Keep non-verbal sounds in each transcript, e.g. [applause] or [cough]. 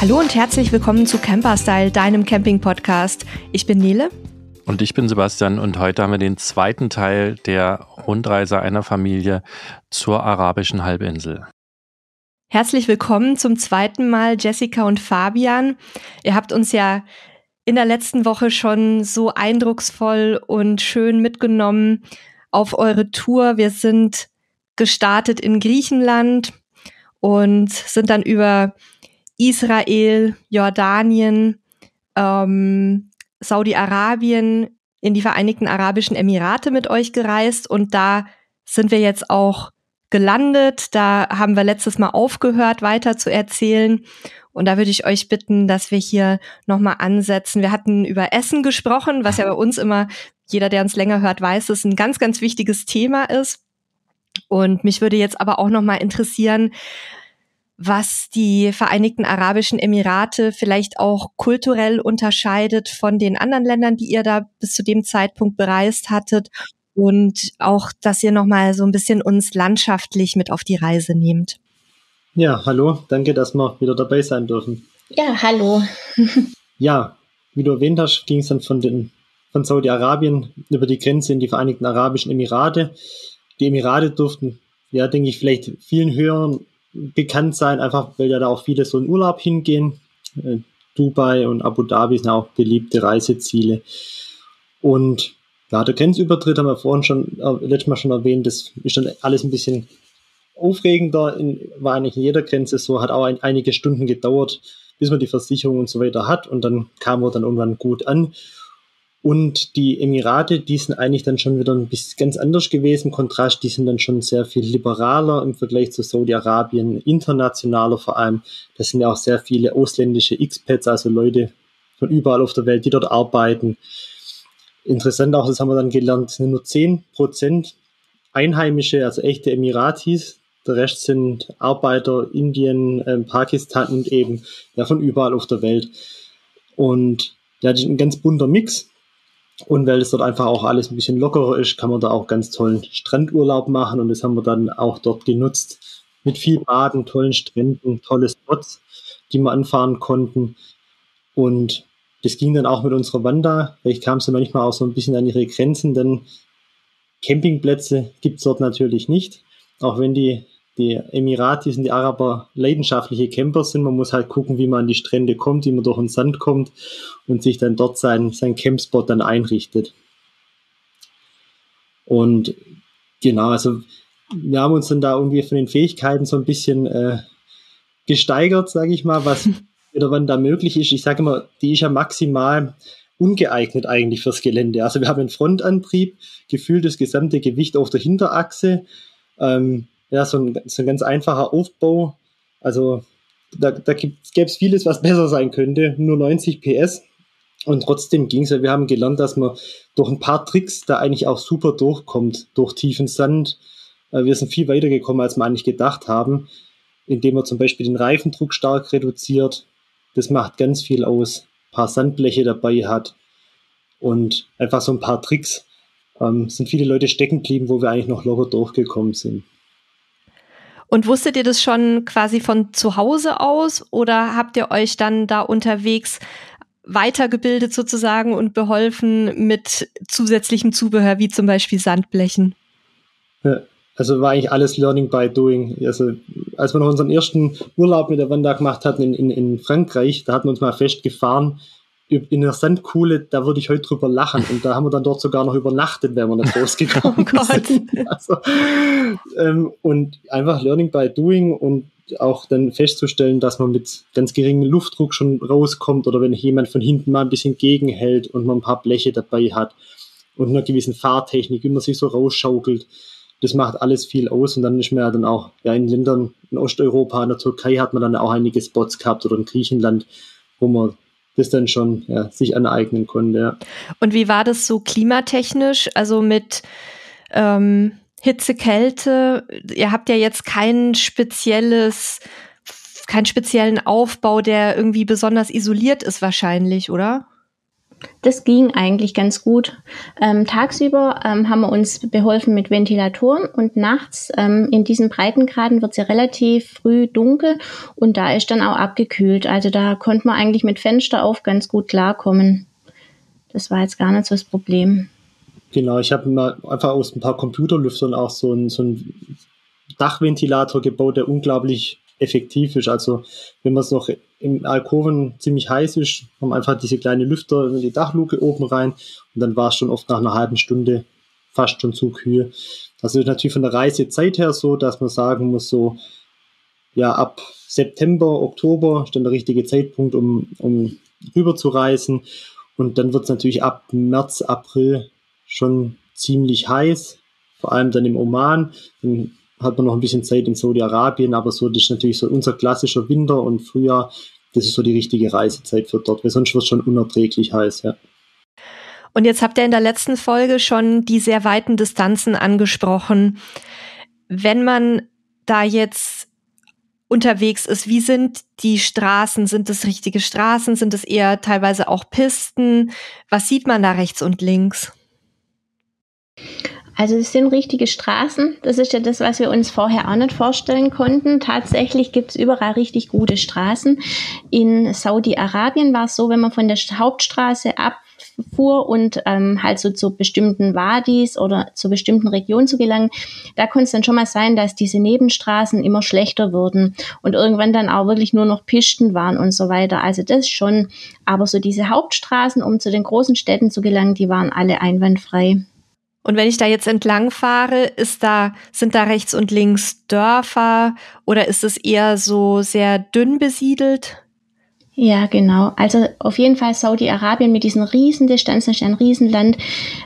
Hallo und herzlich willkommen zu Camperstyle, deinem Camping-Podcast. Ich bin Nele. Und ich bin Sebastian und heute haben wir den zweiten Teil der Rundreise einer Familie zur arabischen Halbinsel. Herzlich willkommen zum zweiten Mal, Jessica und Fabian. Ihr habt uns ja in der letzten Woche schon so eindrucksvoll und schön mitgenommen auf eure Tour. Wir sind gestartet in Griechenland und sind dann über Israel, Jordanien, ähm, Saudi-Arabien in die Vereinigten Arabischen Emirate mit euch gereist und da sind wir jetzt auch gelandet. Da haben wir letztes Mal aufgehört, weiter zu erzählen. Und da würde ich euch bitten, dass wir hier nochmal ansetzen. Wir hatten über Essen gesprochen, was ja bei uns immer, jeder, der uns länger hört, weiß, dass ein ganz, ganz wichtiges Thema ist. Und mich würde jetzt aber auch nochmal interessieren, was die Vereinigten Arabischen Emirate vielleicht auch kulturell unterscheidet von den anderen Ländern, die ihr da bis zu dem Zeitpunkt bereist hattet und auch, dass ihr nochmal so ein bisschen uns landschaftlich mit auf die Reise nehmt. Ja, hallo, danke, dass wir wieder dabei sein dürfen. Ja, hallo. [laughs] ja, wie du erwähnt hast, ging es dann von, den, von Saudi-Arabien über die Grenze in die Vereinigten Arabischen Emirate. Die Emirate durften, ja, denke ich, vielleicht vielen Hörern bekannt sein, einfach weil ja da auch viele so in Urlaub hingehen. Äh, Dubai und Abu Dhabi sind auch beliebte Reiseziele. Und ja, der Grenzübertritt haben wir vorhin schon, äh, letztes Mal schon erwähnt, das ist dann alles ein bisschen aufregender, in, war eigentlich in jeder Grenze so, hat auch ein, einige Stunden gedauert, bis man die Versicherung und so weiter hat und dann kamen wir dann irgendwann gut an. Und die Emirate, die sind eigentlich dann schon wieder ein bisschen ganz anders gewesen. Kontrast, die sind dann schon sehr viel liberaler im Vergleich zu Saudi-Arabien, internationaler vor allem. Das sind ja auch sehr viele ausländische Expats, also Leute von überall auf der Welt, die dort arbeiten. Interessant auch, das haben wir dann gelernt, sind nur 10% Einheimische, also echte Emiratis. Der Rest sind Arbeiter, Indien, äh, Pakistan und eben ja, von überall auf der Welt. Und ja, das ist ein ganz bunter Mix. Und weil es dort einfach auch alles ein bisschen lockerer ist, kann man da auch ganz tollen Strandurlaub machen. Und das haben wir dann auch dort genutzt. Mit viel Baden, tollen Stränden, tolle Spots, die wir anfahren konnten. Und das ging dann auch mit unserer Wanda. Vielleicht kam sie manchmal auch so ein bisschen an ihre Grenzen, denn Campingplätze gibt es dort natürlich nicht. Auch wenn die die Emiratis und die Araber leidenschaftliche Camper sind. Man muss halt gucken, wie man an die Strände kommt, wie man durch den Sand kommt und sich dann dort sein, sein Campspot dann einrichtet. Und genau, also wir haben uns dann da irgendwie von den Fähigkeiten so ein bisschen äh, gesteigert, sage ich mal, was [laughs] oder wann da möglich ist. Ich sage immer, die ist ja maximal ungeeignet eigentlich fürs Gelände. Also wir haben einen Frontantrieb, gefühlt das gesamte Gewicht auf der Hinterachse. Ähm, ja, so ein, so ein ganz einfacher Aufbau. Also da, da gäbe es vieles, was besser sein könnte. Nur 90 PS. Und trotzdem ging es ja. Wir haben gelernt, dass man durch ein paar Tricks da eigentlich auch super durchkommt, durch tiefen Sand. Äh, wir sind viel weiter gekommen, als wir eigentlich gedacht haben, indem man zum Beispiel den Reifendruck stark reduziert. Das macht ganz viel aus. Ein paar Sandbleche dabei hat und einfach so ein paar Tricks. Ähm, sind viele Leute stecken geblieben, wo wir eigentlich noch locker durchgekommen sind. Und wusstet ihr das schon quasi von zu Hause aus oder habt ihr euch dann da unterwegs weitergebildet sozusagen und beholfen mit zusätzlichem Zubehör wie zum Beispiel Sandblechen? Ja, also war eigentlich alles Learning by Doing. Also als wir noch unseren ersten Urlaub mit der Wanda gemacht hatten in, in, in Frankreich, da hatten wir uns mal festgefahren in der Sandkuhle, da würde ich heute drüber lachen. Und da haben wir dann dort sogar noch übernachtet, wenn wir nicht [laughs] rausgekommen oh sind. Also, ähm, und einfach Learning by Doing und auch dann festzustellen, dass man mit ganz geringem Luftdruck schon rauskommt oder wenn jemand von hinten mal ein bisschen gegenhält und man ein paar Bleche dabei hat und einer gewissen Fahrtechnik, wie man sich so rausschaukelt. Das macht alles viel aus und dann ist man ja dann auch ja, in Ländern in Osteuropa, in der Türkei hat man dann auch einige Spots gehabt oder in Griechenland, wo man das dann schon ja, sich aneignen konnte. Ja. Und wie war das so klimatechnisch? Also mit ähm, Hitze, Kälte? Ihr habt ja jetzt kein spezielles, keinen speziellen Aufbau, der irgendwie besonders isoliert ist, wahrscheinlich, oder? Das ging eigentlich ganz gut. Ähm, tagsüber ähm, haben wir uns beholfen mit Ventilatoren und nachts ähm, in diesen Breitengraden wird es ja relativ früh dunkel und da ist dann auch abgekühlt. Also da konnte man eigentlich mit Fenster auf ganz gut klarkommen. Das war jetzt gar nicht so das Problem. Genau, ich habe mal einfach aus ein paar Computerlüftern auch so ein, so ein Dachventilator gebaut, der unglaublich effektiv ist. Also wenn man es noch im Alkoven ziemlich heiß ist, haben einfach diese kleine Lüfter in die Dachluke oben rein und dann war es schon oft nach einer halben Stunde fast schon zu kühl. Das ist natürlich von der Reisezeit her so, dass man sagen muss, so ja ab September, Oktober ist dann der richtige Zeitpunkt, um, um rüber zu reisen. Und dann wird es natürlich ab März, April schon ziemlich heiß, vor allem dann im Oman. Dann hat man noch ein bisschen Zeit in Saudi-Arabien, aber so, das ist natürlich so unser klassischer Winter und Frühjahr, das ist so die richtige Reisezeit für dort, weil sonst wird es schon unerträglich heiß, ja. Und jetzt habt ihr in der letzten Folge schon die sehr weiten Distanzen angesprochen. Wenn man da jetzt unterwegs ist, wie sind die Straßen? Sind es richtige Straßen? Sind es eher teilweise auch Pisten? Was sieht man da rechts und links? Also es sind richtige Straßen. Das ist ja das, was wir uns vorher auch nicht vorstellen konnten. Tatsächlich gibt es überall richtig gute Straßen. In Saudi-Arabien war es so, wenn man von der Hauptstraße abfuhr und ähm, halt so zu bestimmten Wadis oder zu bestimmten Regionen zu gelangen, da konnte es dann schon mal sein, dass diese Nebenstraßen immer schlechter wurden und irgendwann dann auch wirklich nur noch Pisten waren und so weiter. Also das schon. Aber so diese Hauptstraßen, um zu den großen Städten zu gelangen, die waren alle einwandfrei. Und wenn ich da jetzt entlang fahre, ist da, sind da rechts und links Dörfer oder ist es eher so sehr dünn besiedelt? Ja, genau. Also auf jeden Fall Saudi-Arabien mit diesen riesen Distanzen, ist ein Riesenland.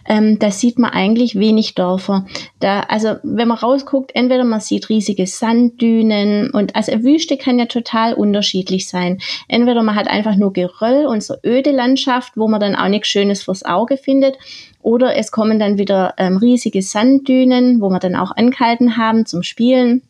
Ähm, da sieht man eigentlich wenig Dörfer. Da, also wenn man rausguckt, entweder man sieht riesige Sanddünen und also Wüste kann ja total unterschiedlich sein. Entweder man hat einfach nur Geröll und so öde Landschaft, wo man dann auch nichts Schönes fürs Auge findet. Oder es kommen dann wieder ähm, riesige Sanddünen, wo wir dann auch angehalten haben zum Spielen.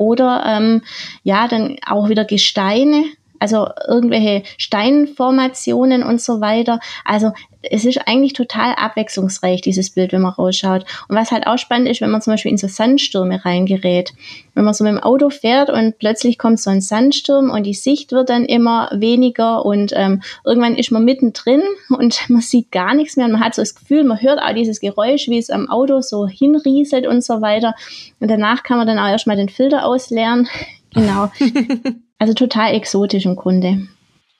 Oder ähm, ja, dann auch wieder Gesteine, also irgendwelche Steinformationen und so weiter. Also es ist eigentlich total abwechslungsreich, dieses Bild, wenn man rausschaut. Und was halt auch spannend ist, wenn man zum Beispiel in so Sandstürme reingerät. Wenn man so mit dem Auto fährt und plötzlich kommt so ein Sandsturm und die Sicht wird dann immer weniger und ähm, irgendwann ist man mittendrin [laughs] und man sieht gar nichts mehr und man hat so das Gefühl, man hört auch dieses Geräusch, wie es am Auto so hinrieselt und so weiter. Und danach kann man dann auch erstmal den Filter ausleeren. [laughs] Genau. [laughs] Also total exotisch im Grunde.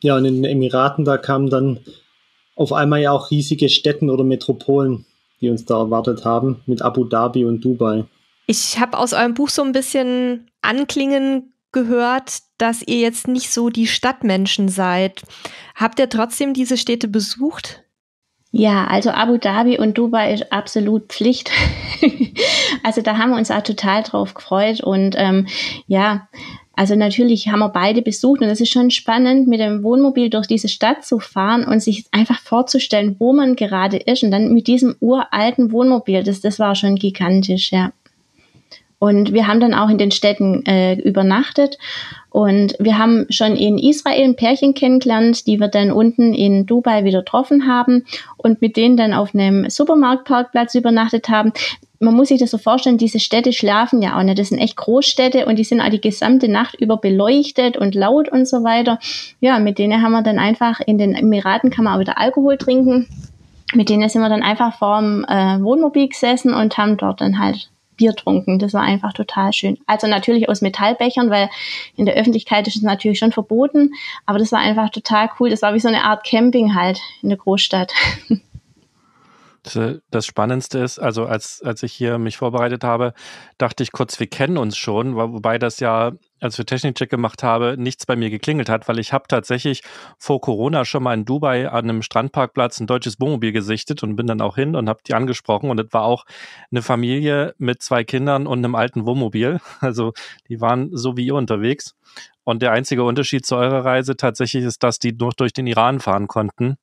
Ja, und in den Emiraten, da kamen dann auf einmal ja auch riesige Städten oder Metropolen, die uns da erwartet haben, mit Abu Dhabi und Dubai. Ich habe aus eurem Buch so ein bisschen anklingen gehört, dass ihr jetzt nicht so die Stadtmenschen seid. Habt ihr trotzdem diese Städte besucht? Ja, also Abu Dhabi und Dubai ist absolut Pflicht. [laughs] also da haben wir uns auch total drauf gefreut und ähm, ja, also natürlich haben wir beide besucht und es ist schon spannend, mit dem Wohnmobil durch diese Stadt zu fahren und sich einfach vorzustellen, wo man gerade ist und dann mit diesem uralten Wohnmobil, das, das war schon gigantisch, ja. Und wir haben dann auch in den Städten äh, übernachtet und wir haben schon in Israel ein Pärchen kennengelernt, die wir dann unten in Dubai wieder getroffen haben und mit denen dann auf einem Supermarktparkplatz übernachtet haben man muss sich das so vorstellen, diese Städte schlafen ja auch nicht. Das sind echt Großstädte und die sind auch die gesamte Nacht über beleuchtet und laut und so weiter. Ja, mit denen haben wir dann einfach in den Emiraten kann man auch wieder Alkohol trinken. Mit denen sind wir dann einfach vorm äh, Wohnmobil gesessen und haben dort dann halt Bier trunken. Das war einfach total schön. Also natürlich aus Metallbechern, weil in der Öffentlichkeit ist es natürlich schon verboten. Aber das war einfach total cool. Das war wie so eine Art Camping halt in der Großstadt. [laughs] Das Spannendste ist, also als, als ich hier mich vorbereitet habe, dachte ich kurz, wir kennen uns schon, wobei das ja, als wir Technikcheck gemacht habe, nichts bei mir geklingelt hat, weil ich habe tatsächlich vor Corona schon mal in Dubai an einem Strandparkplatz ein deutsches Wohnmobil gesichtet und bin dann auch hin und habe die angesprochen und es war auch eine Familie mit zwei Kindern und einem alten Wohnmobil. [laughs] Also die waren so wie ihr unterwegs. Und der einzige Unterschied zu eurer Reise tatsächlich ist, dass die nur durch den Iran fahren konnten.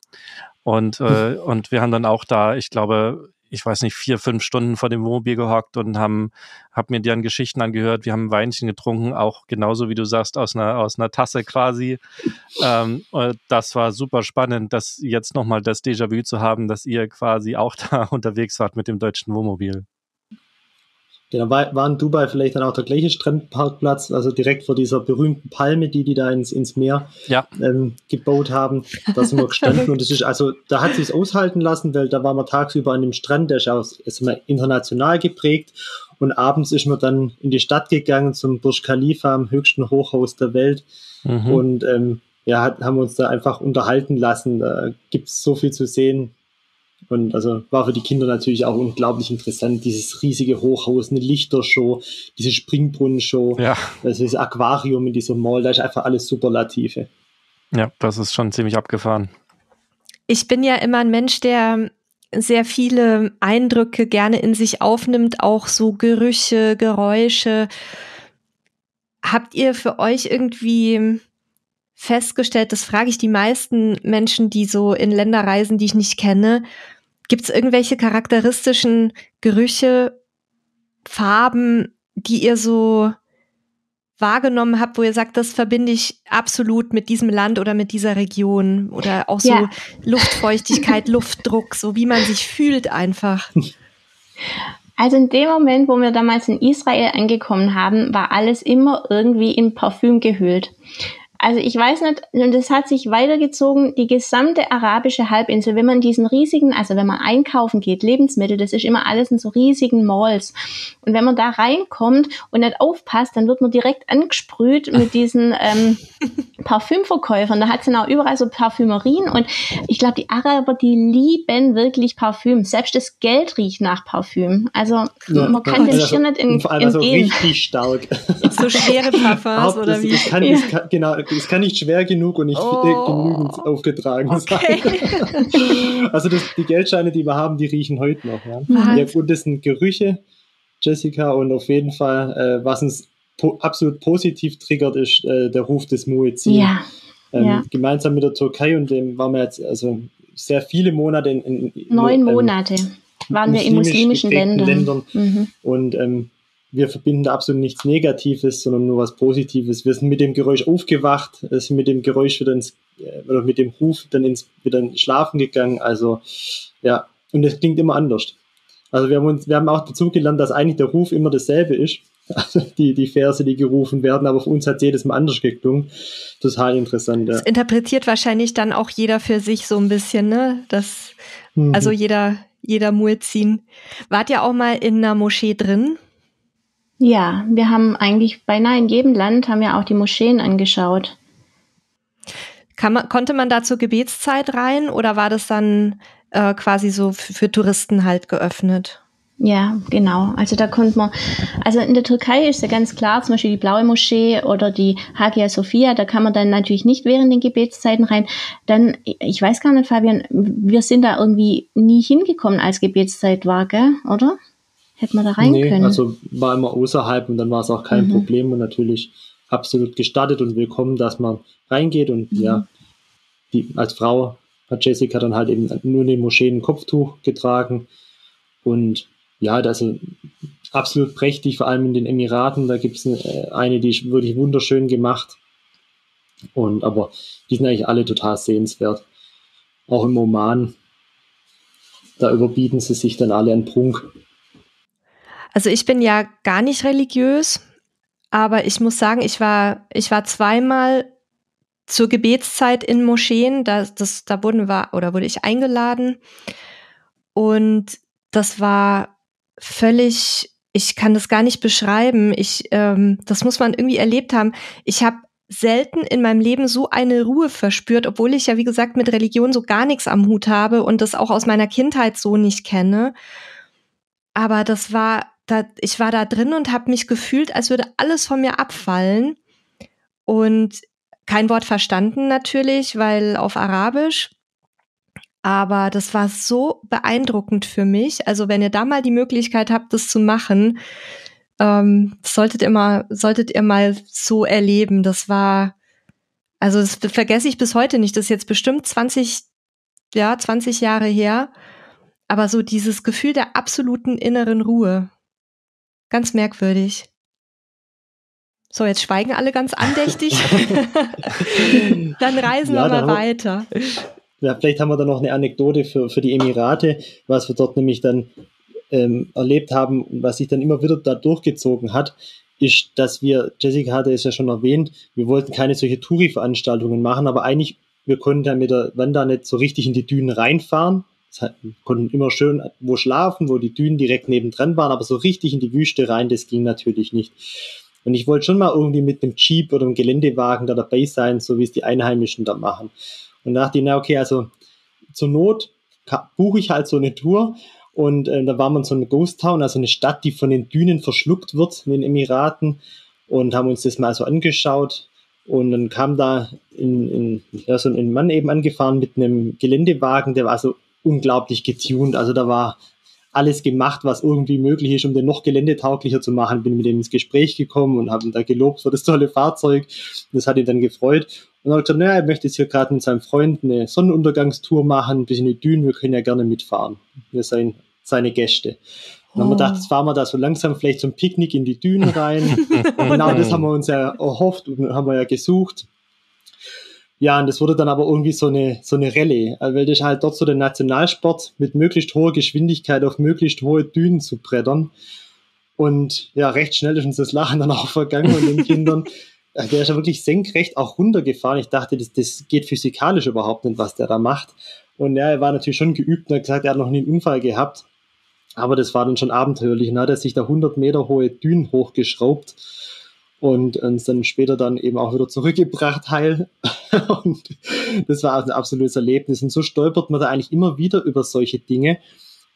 Und, äh, und wir haben dann auch da, ich glaube, ich weiß nicht, vier, fünf Stunden vor dem Wohnmobil gehockt und haben, hab mir deren Geschichten angehört. Wir haben ein Weinchen getrunken, auch genauso wie du sagst, aus einer, aus einer Tasse quasi. Ähm, das war super spannend, das jetzt nochmal das Déjà-vu zu haben, dass ihr quasi auch [laughs] da unterwegs wart mit dem deutschen Wohnmobil. Genau, war, war in Dubai vielleicht dann auch der gleiche Strandparkplatz, also direkt vor dieser berühmten Palme, die die da ins, ins Meer ja. ähm, gebaut haben. Da sind wir gestanden [laughs] und das ist, also da hat sich aushalten lassen, weil da waren wir tagsüber an dem Strand, der ist auch ist mal international geprägt und abends ist man dann in die Stadt gegangen zum Burj Khalifa, am höchsten Hochhaus der Welt mhm. und ähm, ja, haben uns da einfach unterhalten lassen. Da gibt es so viel zu sehen. Und also war für die Kinder natürlich auch unglaublich interessant, dieses riesige Hochhaus, eine Lichtershow, diese Springbrunnenshow, ja. also das Aquarium in diesem Mall, da ist einfach alles Superlative. Ja, das ist schon ziemlich abgefahren. Ich bin ja immer ein Mensch, der sehr viele Eindrücke gerne in sich aufnimmt, auch so Gerüche, Geräusche. Habt ihr für euch irgendwie festgestellt, das frage ich die meisten Menschen, die so in Länder reisen, die ich nicht kenne, Gibt es irgendwelche charakteristischen Gerüche, Farben, die ihr so wahrgenommen habt, wo ihr sagt, das verbinde ich absolut mit diesem Land oder mit dieser Region oder auch so ja. Luftfeuchtigkeit, [laughs] Luftdruck, so wie man sich fühlt einfach. Also in dem Moment, wo wir damals in Israel angekommen haben, war alles immer irgendwie in Parfüm gehüllt. Also ich weiß nicht, und das hat sich weitergezogen, die gesamte arabische Halbinsel, wenn man diesen riesigen, also wenn man einkaufen geht, Lebensmittel, das ist immer alles in so riesigen Malls. Und wenn man da reinkommt und nicht aufpasst, dann wird man direkt angesprüht mit diesen ähm, [laughs] Parfümverkäufern. Da hat es dann auch überall so Parfümerien und ich glaube, die Araber, die lieben wirklich Parfüm. Selbst das Geld riecht nach Parfüm. Also ja, man kann also, dem Schier nicht in, vor allem entgehen. Also richtig stark. So schwere Parfums oder wie? Es kann, ja. kann, genau, es kann nicht schwer genug und nicht oh, genügend aufgetragen okay. sein. [laughs] also das, die Geldscheine, die wir haben, die riechen heute noch. Ja, ja gut, das sind Gerüche, Jessica, und auf jeden Fall, äh, was uns po absolut positiv triggert, ist äh, der Ruf des Muezzin. Ja. Ähm, ja. Gemeinsam mit der Türkei und dem waren wir jetzt also sehr viele Monate in, in neun ähm, Monate waren wir in muslimischen Ländern. Ländern. Mhm. Und ähm, wir verbinden da absolut nichts Negatives, sondern nur was Positives. Wir sind mit dem Geräusch aufgewacht, sind mit dem Geräusch wieder ins, äh, oder mit dem Ruf dann ins, wieder ins Schlafen gegangen. Also, ja, und es klingt immer anders. Also wir haben uns, wir haben auch dazu gelernt, dass eigentlich der Ruf immer dasselbe ist. Also die, die Verse, die gerufen werden, aber für uns hat jedes Mal anders geklungen. Total interessant, ja. Das interpretiert wahrscheinlich dann auch jeder für sich so ein bisschen, ne? Das, mhm. also jeder, jeder Muezzin. Wart ihr auch mal in einer Moschee drin? Ja, wir haben eigentlich beinahe in jedem Land haben wir auch die Moscheen angeschaut. Man, konnte man da zur Gebetszeit rein oder war das dann äh, quasi so für Touristen halt geöffnet? Ja, genau. Also da konnte man, also in der Türkei ist ja ganz klar, zum Beispiel die Blaue Moschee oder die Hagia Sophia, da kann man dann natürlich nicht während den Gebetszeiten rein. Dann, ich weiß gar nicht, Fabian, wir sind da irgendwie nie hingekommen, als Gebetszeit war, gell? oder? Hätte man da rein nee, können? Also war immer außerhalb und dann war es auch kein mhm. Problem und natürlich absolut gestattet und willkommen, dass man reingeht und mhm. ja, die, als Frau hat Jessica dann halt eben nur in den Moscheen ein Kopftuch getragen und ja, das ist absolut prächtig, vor allem in den Emiraten, da gibt es eine, eine, die ist wirklich wunderschön gemacht und aber die sind eigentlich alle total sehenswert. Auch im Oman, da überbieten sie sich dann alle an Prunk. Also ich bin ja gar nicht religiös, aber ich muss sagen, ich war, ich war zweimal zur Gebetszeit in Moscheen, da, das, da wurden wir, oder wurde ich eingeladen. Und das war völlig, ich kann das gar nicht beschreiben. Ich, ähm, das muss man irgendwie erlebt haben. Ich habe selten in meinem Leben so eine Ruhe verspürt, obwohl ich ja, wie gesagt, mit Religion so gar nichts am Hut habe und das auch aus meiner Kindheit so nicht kenne. Aber das war da, ich war da drin und habe mich gefühlt, als würde alles von mir abfallen. Und kein Wort verstanden natürlich, weil auf Arabisch. Aber das war so beeindruckend für mich. Also wenn ihr da mal die Möglichkeit habt, das zu machen, ähm, solltet ihr mal, solltet ihr mal so erleben. Das war, also das vergesse ich bis heute nicht. Das ist jetzt bestimmt 20, ja, 20 Jahre her. aber so dieses Gefühl der absoluten inneren Ruhe. Ganz merkwürdig. So, jetzt schweigen alle ganz andächtig. [laughs] [laughs] dann reisen ja, wir mal weiter. Ja, vielleicht haben wir da noch eine Anekdote für, für die Emirate, was wir dort nämlich dann ähm, erlebt haben und was sich dann immer wieder da durchgezogen hat, ist, dass wir, Jessica hatte es ja schon erwähnt, wir wollten keine solche Touri-Veranstaltungen machen, aber eigentlich, wir konnten ja mit der Wanda nicht so richtig in die Dünen reinfahren. Das konnten immer schön wo schlafen, wo die Dünen direkt nebendran waren, aber so richtig in die Wüste rein, das ging natürlich nicht. Und ich wollte schon mal irgendwie mit einem Jeep oder einem Geländewagen da dabei sein, so wie es die Einheimischen da machen. Und dachte ich, na okay, also zur Not buche ich halt so eine Tour und äh, da war man so eine Ghost Town, also eine Stadt, die von den Dünen verschluckt wird in den Emiraten und haben uns das mal so angeschaut. Und dann kam da in, in, ja, so ein Mann eben angefahren mit einem Geländewagen, der war so unglaublich getuned. Also da war alles gemacht, was irgendwie möglich ist, um den noch geländetauglicher zu machen. Bin mit ihm ins Gespräch gekommen und habe ihn da gelobt für das tolle Fahrzeug. Das hat ihn dann gefreut. Und er hat gesagt, naja, er möchte jetzt hier gerade mit seinem Freund eine Sonnenuntergangstour machen, ein bisschen in die Dünen, wir können ja gerne mitfahren. Wir seien seine Gäste. Und dann haben wir gedacht, jetzt fahren wir da so langsam vielleicht zum Picknick in die Dünen rein. [laughs] genau das haben wir uns ja erhofft und haben wir ja gesucht. Ja, und das wurde dann aber irgendwie so eine, so eine Rallye, weil das ist halt dort so der Nationalsport mit möglichst hoher Geschwindigkeit auf möglichst hohe Dünen zu brettern. Und ja, recht schnell ist uns das Lachen dann [laughs] auch vergangen und den Kindern. Der ist ja wirklich senkrecht auch runtergefahren. Ich dachte, das, das geht physikalisch überhaupt nicht, was der da macht. Und ja, er war natürlich schon geübt und hat gesagt, er hat noch nie einen Unfall gehabt. Aber das war dann schon abenteuerlich. Und dann hat er sich da 100 Meter hohe Dünen hochgeschraubt und uns dann später dann eben auch wieder zurückgebracht heil. [laughs] und das war ein absolutes Erlebnis. Und so stolpert man da eigentlich immer wieder über solche Dinge,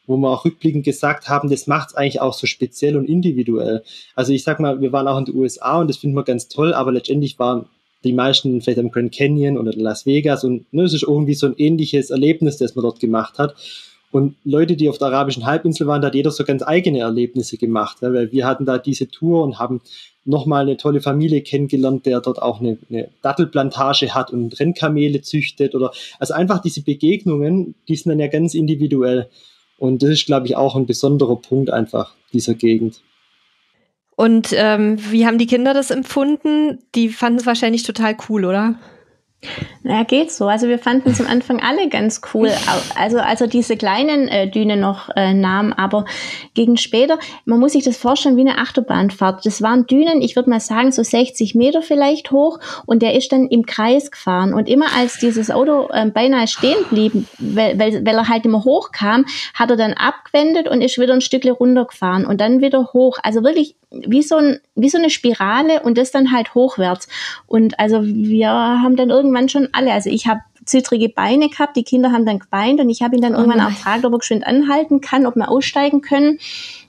wo wir auch rückblickend gesagt haben, das macht es eigentlich auch so speziell und individuell. Also ich sag mal, wir waren auch in den USA und das finden wir ganz toll, aber letztendlich waren die meisten vielleicht am Grand Canyon oder in Las Vegas und ne, es ist irgendwie so ein ähnliches Erlebnis, das man dort gemacht hat. Und Leute, die auf der arabischen Halbinsel waren, da hat jeder so ganz eigene Erlebnisse gemacht, ja, weil wir hatten da diese Tour und haben nochmal eine tolle Familie kennengelernt, der dort auch eine, eine Dattelplantage hat und Rennkamele züchtet oder also einfach diese Begegnungen, die sind dann ja ganz individuell. Und das ist, glaube ich, auch ein besonderer Punkt einfach dieser Gegend. Und ähm, wie haben die Kinder das empfunden? Die fanden es wahrscheinlich total cool, oder? Naja, geht so. Also wir fanden es am Anfang alle ganz cool. Also, also diese kleinen äh, Dünen noch äh, nahmen, aber gegen später, man muss sich das vorstellen wie eine Achterbahnfahrt. Das waren Dünen, ich würde mal sagen, so 60 Meter vielleicht hoch und der ist dann im Kreis gefahren. Und immer als dieses Auto äh, beinahe stehen blieb, weil, weil, weil er halt immer hochkam, hat er dann abgewendet und ist wieder ein Stückchen runtergefahren und dann wieder hoch. Also wirklich wie so, ein, wie so eine Spirale und das dann halt hochwärts. Und also wir haben dann irgendwann schon alle, also ich habe zittrige Beine gehabt, die Kinder haben dann geweint und ich habe ihn dann oh irgendwann auch gefragt, ob er geschwind anhalten kann, ob wir aussteigen können.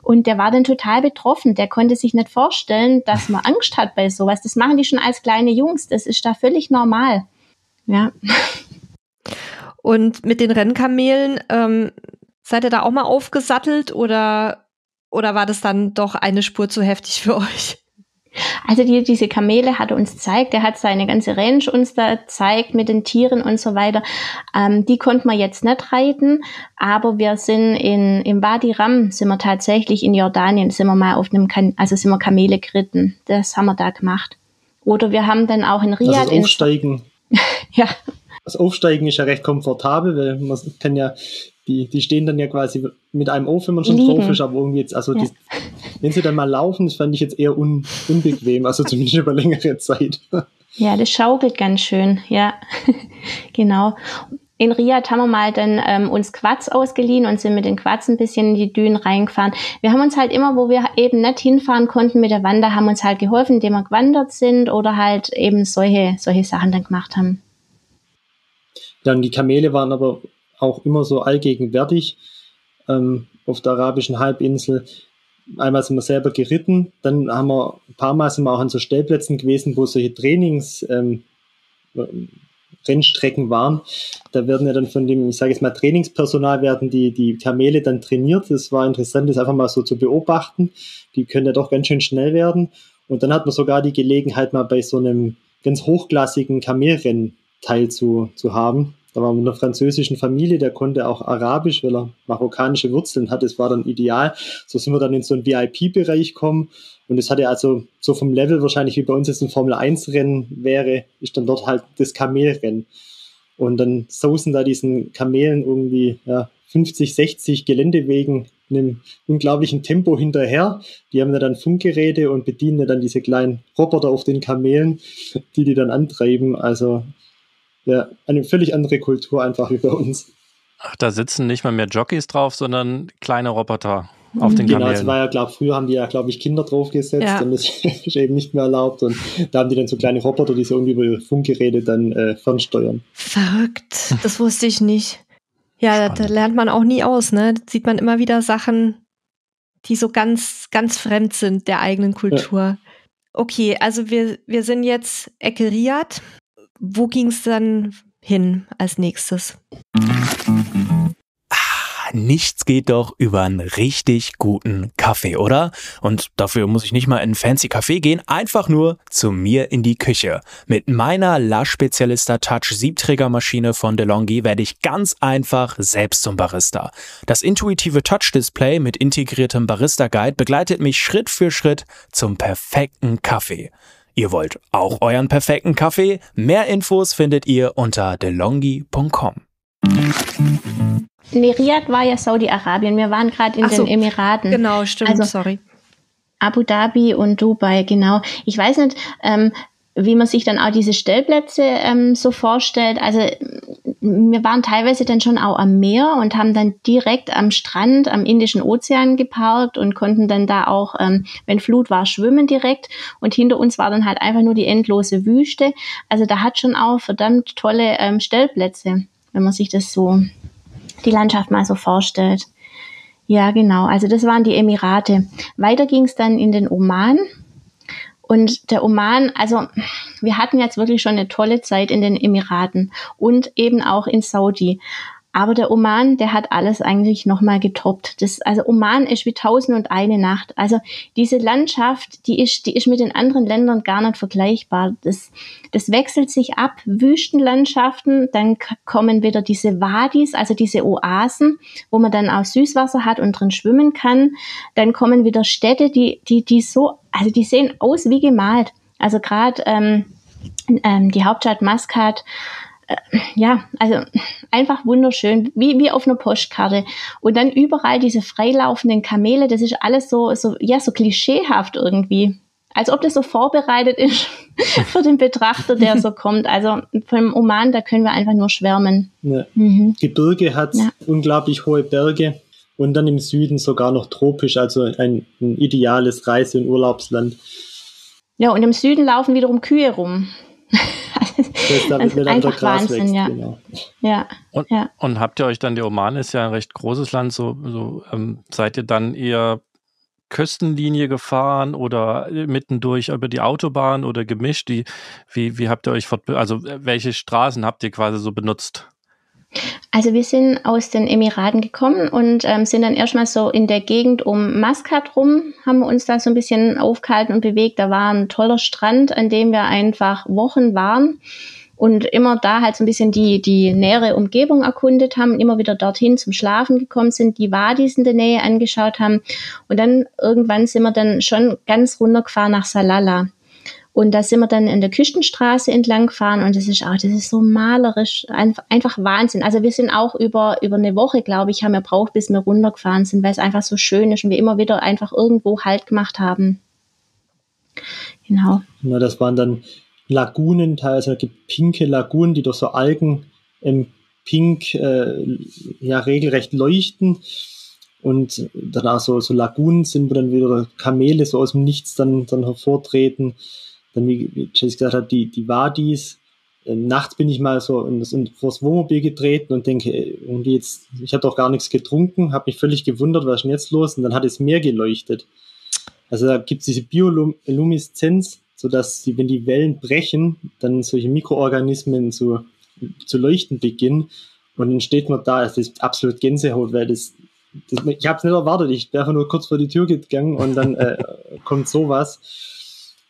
Und der war dann total betroffen. Der konnte sich nicht vorstellen, dass man Angst hat bei sowas. Das machen die schon als kleine Jungs. Das ist da völlig normal. Ja. Und mit den Rennkamelen, ähm, seid ihr da auch mal aufgesattelt oder oder war das dann doch eine Spur zu heftig für euch? Also die, diese Kamele hat er uns gezeigt, er hat seine ganze Range uns da gezeigt mit den Tieren und so weiter. Ähm, die konnten wir jetzt nicht reiten, aber wir sind in, im Wadi Ram, sind wir tatsächlich in Jordanien, sind wir mal auf einem, kan also sind wir Kamele geritten. Das haben wir da gemacht. Oder wir haben dann auch in Riyadh... Das Aufsteigen. [laughs] ja. Das Aufsteigen ist ja recht komfortabel, weil man kann ja die, die stehen dann ja quasi mit einem auf, wenn man schon Liegen. drauf ist, aber irgendwie jetzt, also ja. die, wenn sie dann mal laufen, das fand ich jetzt eher un, unbequem, also [laughs] zumindest über längere Zeit. Ja, das schaukelt ganz schön, ja, [laughs] genau. In Riyadh haben wir mal dann ähm, uns Quads ausgeliehen und sind mit den Quads ein bisschen in die Dünen reingefahren. Wir haben uns halt immer, wo wir eben nicht hinfahren konnten mit der Wander, haben uns halt geholfen, indem wir gewandert sind oder halt eben solche, solche Sachen dann gemacht haben. Dann die Kamele waren aber auch immer so allgegenwärtig ähm, auf der arabischen Halbinsel. Einmal sind wir selber geritten, dann haben wir ein paar Mal sind wir auch an so Stellplätzen gewesen, wo solche Trainings ähm, Rennstrecken waren. Da werden ja dann von dem, ich sage jetzt mal, Trainingspersonal werden die, die Kamele dann trainiert. Das war interessant, das einfach mal so zu beobachten. Die können ja doch ganz schön schnell werden. Und dann hat man sogar die Gelegenheit, mal bei so einem ganz hochklassigen Kamelrennen teil zu, zu haben. Da war mit einer französischen Familie, der konnte auch Arabisch, weil er marokkanische Wurzeln hat. Das war dann ideal. So sind wir dann in so einen VIP-Bereich gekommen. Und es hatte also so vom Level wahrscheinlich wie bei uns jetzt ein Formel-1-Rennen wäre, ist dann dort halt das Kamelrennen. Und dann sausen da diesen Kamelen irgendwie ja, 50, 60 Geländewegen in einem unglaublichen Tempo hinterher. Die haben dann Funkgeräte und bedienen dann diese kleinen Roboter auf den Kamelen, die die dann antreiben. Also ja, eine völlig andere Kultur einfach wie bei uns. Ach, da sitzen nicht mal mehr Jockeys drauf, sondern kleine Roboter auf den genau, Kamelen. Genau, war ja, glaube früher haben die ja, glaube ich, Kinder draufgesetzt ja. und das [laughs] ist eben nicht mehr erlaubt. Und da haben die dann so kleine Roboter, die so irgendwie über Funkgeräte dann äh, fernsteuern. Verrückt, das wusste ich nicht. Ja, da, da, lernt man auch nie aus, ne? Da sieht man immer wieder Sachen, die so ganz, ganz fremd sind der eigenen Kultur. Ja. Okay, also wir, wir sind jetzt Ecke Riad. Wo ging es dann hin als nächstes? nichts geht doch über einen richtig guten Kaffee, oder? Und dafür muss ich nicht mal in einen fancy Café gehen, einfach nur zu mir in die Küche. Mit meiner La Spezialista Touch Siebträgermaschine von DeLonghi werde ich ganz einfach selbst zum Barista. Das intuitive Touch-Display mit integriertem Barista-Guide begleitet mich Schritt für Schritt zum perfekten Kaffee. Ihr wollt auch euren perfekten Kaffee? Mehr Infos findet ihr unter delonghi.com. Nee, Riyadh war ja Saudi-Arabien. Wir waren gerade in so, den Emiraten. Genau, stimmt, also, sorry. Abu Dhabi und Dubai, genau. Ich weiß nicht, ähm, wie man sich dann auch diese Stellplätze ähm, so vorstellt. Also wir waren teilweise dann schon auch am Meer und haben dann direkt am Strand am Indischen Ozean geparkt und konnten dann da auch, ähm, wenn Flut war, schwimmen direkt. Und hinter uns war dann halt einfach nur die endlose Wüste. Also da hat schon auch verdammt tolle ähm, Stellplätze, wenn man sich das so die Landschaft mal so vorstellt. Ja, genau. Also das waren die Emirate. Weiter ging es dann in den Oman. Und der Oman, also wir hatten jetzt wirklich schon eine tolle Zeit in den Emiraten und eben auch in Saudi. Aber der Oman, der hat alles eigentlich nochmal getoppt. Das, also Oman ist wie tausend und eine Nacht. Also diese Landschaft, die ist, die ist mit den anderen Ländern gar nicht vergleichbar. Das, das wechselt sich ab. Wüstenlandschaften, dann kommen wieder diese Wadis, also diese Oasen, wo man dann auch Süßwasser hat und drin schwimmen kann. Dann kommen wieder Städte, die, die, die so, also die sehen aus wie gemalt. Also gerade ähm, ähm, die Hauptstadt Maskat, ja, also einfach wunderschön, wie, wie auf einer Postkarte. Und dann überall diese freilaufenden Kamele, das ist alles so, so, ja, so klischeehaft irgendwie. Als ob das so vorbereitet ist [laughs] für den Betrachter, der so kommt. Also vom Oman, da können wir einfach nur schwärmen. Ja. Mhm. Gebirge hat ja. unglaublich hohe Berge und dann im Süden sogar noch tropisch, also ein, ein ideales Reise- und Urlaubsland. Ja, und im Süden laufen wiederum Kühe rum. [laughs] Das damit also einfach Wahnsinn, wächst, ja. Genau. Ja, und, ja. Und habt ihr euch dann, der Oman ist ja ein recht großes Land, so, so ähm, seid ihr dann eher Küstenlinie gefahren oder mittendurch über die Autobahn oder gemischt? Die, wie, wie habt ihr euch fort, also welche Straßen habt ihr quasi so benutzt? Also wir sind aus den Emiraten gekommen und ähm, sind dann erstmal so in der Gegend um Maskat rum, haben wir uns da so ein bisschen aufgehalten und bewegt. Da war ein toller Strand, an dem wir einfach Wochen waren und immer da halt so ein bisschen die, die nähere Umgebung erkundet haben, immer wieder dorthin zum Schlafen gekommen sind, die Wadis in der Nähe angeschaut haben und dann irgendwann sind wir dann schon ganz runtergefahren nach Salala. Und da sind wir dann in der Küstenstraße entlang gefahren und das ist auch, das ist so malerisch, einfach, Wahnsinn. Also wir sind auch über, über eine Woche, glaube ich, haben wir braucht, bis wir runtergefahren sind, weil es einfach so schön ist und wir immer wieder einfach irgendwo Halt gemacht haben. Genau. Ja, das waren dann Lagunen, teilweise gibt pinke Lagunen, die durch so Algen im Pink äh, ja regelrecht leuchten. Und danach so, so Lagunen sind, wo dann wieder Kamele so aus dem Nichts dann, dann hervortreten dann, wie, Jesse gesagt hat, die, die Wadis. Äh, nachts bin ich mal so in das, in, vors Wohnmobil getreten und denke, irgendwie jetzt, ich habe doch gar nichts getrunken, habe mich völlig gewundert, was ist denn jetzt los? Und dann hat es mehr geleuchtet. Also da gibt es diese Biolumineszenz, sodass sie, wenn die Wellen brechen, dann solche Mikroorganismen zu, zu leuchten beginnen. Und dann steht man da, es ist absolut Gänsehaut, weil das, das ich habe es nicht erwartet. Ich wäre nur kurz vor die Tür gegangen und dann äh, [laughs] kommt sowas.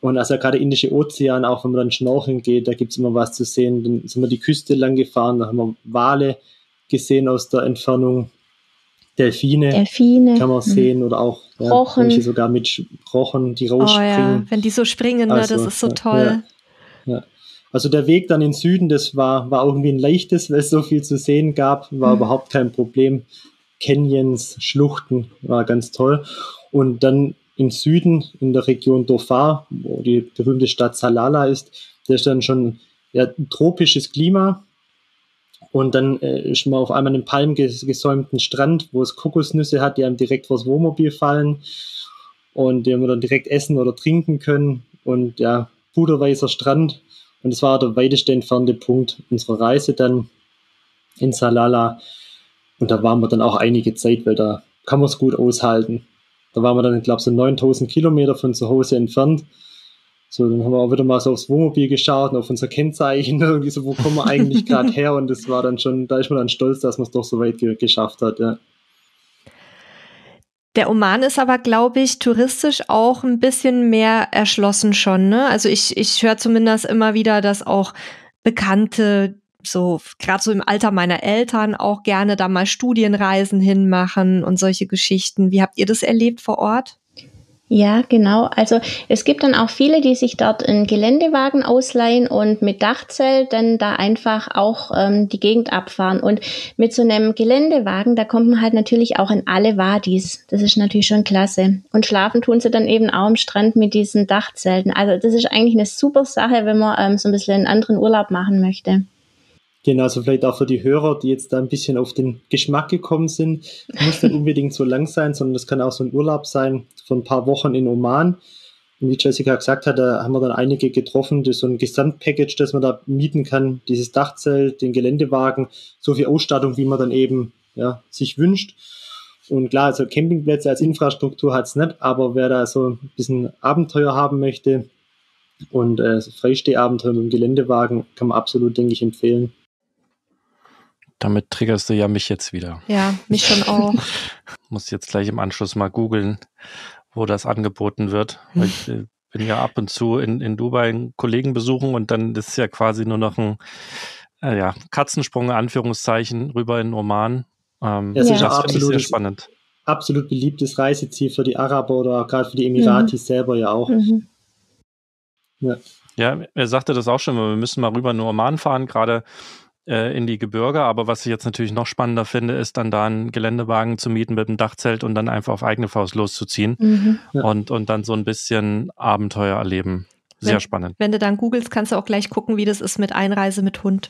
Und also gerade Indische Ozean, auch wenn man dann schnorcheln geht, da gibt es immer was zu sehen. Dann sind wir die Küste lang gefahren, da haben wir Wale gesehen aus der Entfernung. Delfine, Delfine kann man sehen mhm. oder auch ja, Rochen. manche sogar mit Rochen, die rausspringen. Oh, ja. Wenn die so springen, ne, also, das ist so toll. Ja, ja. Also der Weg dann in den Süden, das war, war irgendwie ein leichtes, weil es so viel zu sehen gab, war mhm. überhaupt kein Problem. Canyons, Schluchten, war ganz toll. Und dann im Süden, in der Region Dhofar, wo die berühmte Stadt Salala ist, da ist dann schon ja, tropisches Klima. Und dann äh, ist man auf einmal einen palmgesäumten Strand, wo es Kokosnüsse hat, die einem direkt vors Wohnmobil fallen und die wir dann direkt essen oder trinken können. Und ja, puderweißer Strand. Und das war der weiteste entfernte Punkt unserer Reise dann in Salala. Und da waren wir dann auch einige Zeit, weil da kann man es gut aushalten. Da waren wir dann, ich glaube, so 9000 Kilometer von zu Hause entfernt. So, dann haben wir auch wieder mal so aufs Wohnmobil geschaut und auf unser Kennzeichen, [laughs] irgendwie so, wo kommen wir eigentlich [laughs] gerade her? Und das war dann schon, da ist man dann stolz, dass man es doch so weit ge geschafft hat, ja. Der Oman ist aber, glaube ich, touristisch auch ein bisschen mehr erschlossen schon. Ne? Also ich, ich höre zumindest immer wieder, dass auch Bekannte so gerade so im Alter meiner Eltern auch gerne da mal Studienreisen hinmachen und solche Geschichten. Wie habt ihr das erlebt vor Ort? Ja, genau. Also es gibt dann auch viele, die sich dort einen Geländewagen ausleihen und mit Dachzelt dann da einfach auch ähm, die Gegend abfahren. Und mit so einem Geländewagen, da kommt man halt natürlich auch in alle Wadis. Das ist natürlich schon klasse. Und schlafen tun sie dann eben auch am Strand mit diesen Dachzelten. Also das ist eigentlich eine super Sache, wenn man ähm, so ein bisschen einen anderen Urlaub machen möchte. Genau, also vielleicht auch für die Hörer, die jetzt da ein bisschen auf den Geschmack gekommen sind, muss nicht [laughs] unbedingt so lang sein, sondern das kann auch so ein Urlaub sein von ein paar Wochen in Oman. Und wie Jessica gesagt hat, da haben wir dann einige getroffen, das ist so ein Gesamtpackage, das man da mieten kann, dieses Dachzelt, den Geländewagen, so viel Ausstattung, wie man dann eben ja, sich wünscht. Und klar, also Campingplätze als Infrastruktur hat's nicht, aber wer da so ein bisschen Abenteuer haben möchte und äh, Freistehabenteuer mit dem Geländewagen, kann man absolut, denke ich, empfehlen. Damit triggerst du ja mich jetzt wieder. Ja, mich schon [laughs] auch. Muss jetzt gleich im Anschluss mal googeln, wo das angeboten wird. Weil ich äh, bin ja ab und zu in, in Dubai einen Kollegen besuchen und dann ist ja quasi nur noch ein äh, ja, Katzensprung, Anführungszeichen, rüber in Oman. Ähm, ja, das ja. absolut sehr spannend. Absolut beliebtes Reiseziel für die Araber oder gerade für die Emiratis mhm. selber ja auch. Mhm. Ja. ja, er sagte das auch schon, wir müssen mal rüber in Oman fahren, gerade äh, in die Gebirge. Aber was ich jetzt natürlich noch spannender finde, ist dann da einen Geländewagen zu mieten mit einem Dachzelt und dann einfach auf eigene Faust loszuziehen mhm. ja. und, und dann so ein bisschen Abenteuer erleben. Sehr wenn, spannend. Wenn du dann googelst, kannst du auch gleich gucken, wie das ist mit Einreise mit Hund.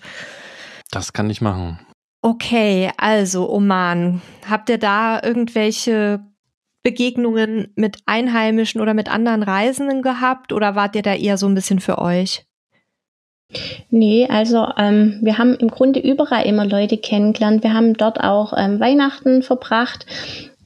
Das kann ich machen. Okay, also Oman. Habt ihr da irgendwelche Begegnungen mit Einheimischen oder mit anderen Reisenden gehabt oder wart ihr da eher so ein bisschen für euch? Nee, also ähm, wir haben im Grunde überall immer Leute kennengelernt. Wir haben dort auch ähm, Weihnachten verbracht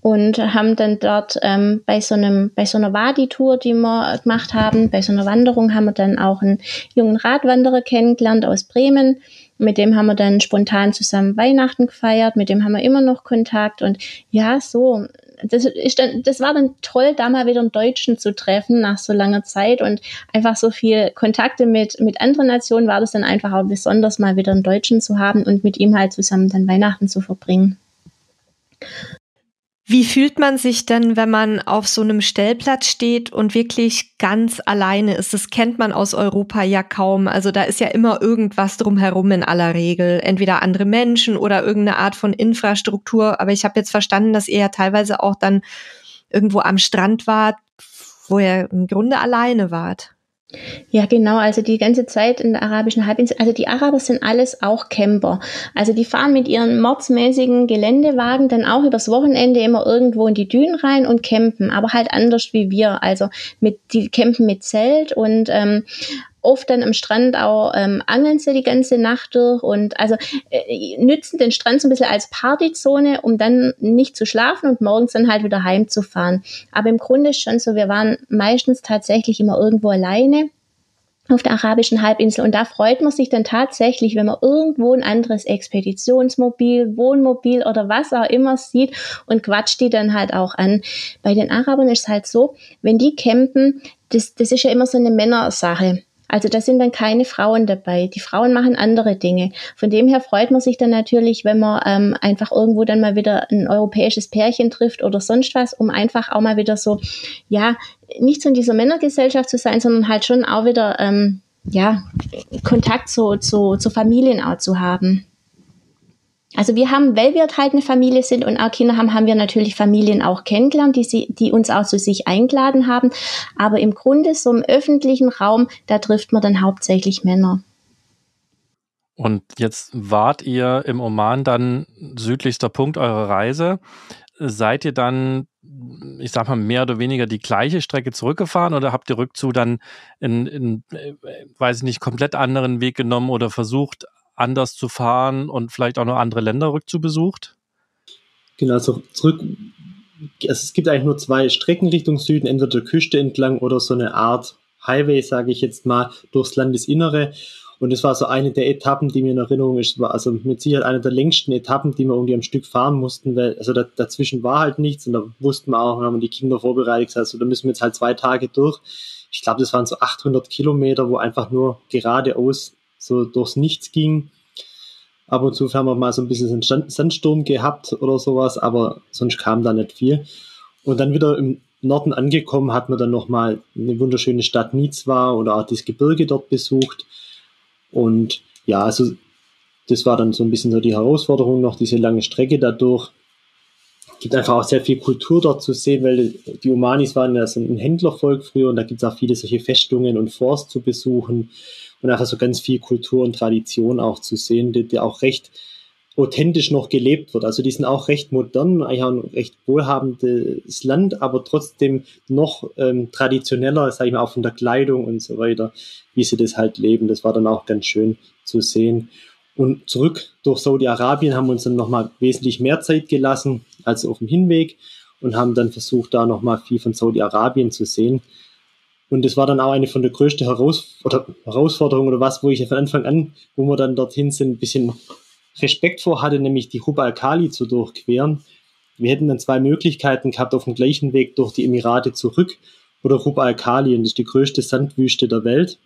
und haben dann dort ähm, bei so einem bei so einer Wadi-Tour, die wir gemacht haben, bei so einer Wanderung haben wir dann auch einen jungen Radwanderer kennengelernt aus Bremen. Mit dem haben wir dann spontan zusammen Weihnachten gefeiert, mit dem haben wir immer noch Kontakt und ja, so das, ist dann, das war dann toll, da mal wieder einen Deutschen zu treffen nach so langer Zeit und einfach so viel Kontakte mit, mit anderen Nationen war das dann einfach auch besonders mal wieder einen Deutschen zu haben und mit ihm halt zusammen dann Weihnachten zu verbringen. Wie fühlt man sich denn, wenn man auf so einem Stellplatz steht und wirklich ganz alleine ist? Das kennt man aus Europa ja kaum. Also da ist ja immer irgendwas drumherum in aller Regel. Entweder andere Menschen oder irgendeine Art von Infrastruktur. Aber ich habe jetzt verstanden, dass ihr ja teilweise auch dann irgendwo am Strand wart, wo ihr im Grunde alleine wart. Ja, genau. Also die ganze Zeit in der arabischen Halbinsel. Also die Araber sind alles auch Camper. Also die fahren mit ihren mordsmäßigen Geländewagen dann auch übers Wochenende immer irgendwo in die Dünen rein und campen. Aber halt anders wie wir. Also mit, die campen mit Zelt und ähm, oft dann am Strand auch ähm, angeln sie die ganze Nacht durch und also äh, nützen den Strand so ein bisschen als Partyzone, um dann nicht zu schlafen und morgens dann halt wieder heimzufahren. Aber im Grunde ist schon so, wir waren meistens tatsächlich immer irgendwo alleine auf der arabischen Halbinsel. Und da freut man sich dann tatsächlich, wenn man irgendwo ein anderes Expeditionsmobil, Wohnmobil oder was auch immer sieht und quatscht die dann halt auch an. Bei den Arabern ist es halt so, wenn die campen, das, das ist ja immer so eine Männersache. Also da sind dann keine Frauen dabei. Die Frauen machen andere Dinge. Von dem her freut man sich dann natürlich, wenn man ähm, einfach irgendwo dann mal wieder ein europäisches Pärchen trifft oder sonst was, um einfach auch mal wieder so, ja, nicht so in dieser Männergesellschaft zu sein, sondern halt schon auch wieder, ähm, ja, Kontakt zu, zu, zu Familien auch zu haben. Also wir haben, weil wir halt eine Familie sind und auch Kinder haben, haben wir natürlich Familien auch kennengelernt, die, sie, die uns auch zu sich eingeladen haben. Aber im Grunde so im öffentlichen Raum, da trifft man dann hauptsächlich Männer. Und jetzt wart ihr im Oman dann südlichster Punkt eurer Reise. Seid ihr dann, ich sag mal, mehr oder weniger die gleiche Strecke zurückgefahren oder habt ihr Rückzug dann in, in äh, weiß ich nicht, komplett anderen Weg genommen oder versucht, anders zu fahren und vielleicht auch noch andere Länder rückzubesucht? Genau, also zurück. Also es gibt eigentlich nur zwei Strecken Richtung Süden, entweder der Küste entlang oder so eine Art Highway, sage ich jetzt mal, durchs Landesinnere. Und das war so eine der Etappen, die mir in Erinnerung ist, war also mit Sicherheit eine der längsten Etappen, die wir irgendwie am Stück fahren mussten, weil also da, dazwischen war halt nichts und da wussten wir auch, haben die Kinder vorbereitet, also da müssen wir jetzt halt zwei Tage durch. Ich glaube, das waren so 800 Kilometer, wo einfach nur geradeaus so durchs Nichts ging. Ab und zu haben wir mal so ein bisschen Sandsturm gehabt oder sowas, aber sonst kam da nicht viel. Und dann wieder im Norden angekommen, hat man dann nochmal eine wunderschöne Stadt Nizwa oder auch das Gebirge dort besucht. Und ja, also das war dann so ein bisschen so die Herausforderung, noch diese lange Strecke dadurch. Gibt einfach auch sehr viel Kultur dort zu sehen, weil die Omanis waren ja so ein Händlervolk früher und da gibt es auch viele solche Festungen und Forst zu besuchen und einfach so ganz viel Kultur und Tradition auch zu sehen, die, die auch recht authentisch noch gelebt wird. Also die sind auch recht modern, eigentlich auch ein recht wohlhabendes Land, aber trotzdem noch ähm, traditioneller, sage ich mal, auch von der Kleidung und so weiter, wie sie das halt leben. Das war dann auch ganz schön zu sehen. Und zurück durch Saudi-Arabien haben wir uns dann nochmal wesentlich mehr Zeit gelassen als auf dem Hinweg und haben dann versucht, da nochmal viel von Saudi-Arabien zu sehen. Und das war dann auch eine von der größten Heraus oder Herausforderungen oder was, wo ich von Anfang an, wo wir dann dorthin sind, ein bisschen Respekt vor hatte, nämlich die Rub al-Khali zu durchqueren. Wir hätten dann zwei Möglichkeiten gehabt auf dem gleichen Weg durch die Emirate zurück oder Rub al-Khali, und das ist die größte Sandwüste der Welt.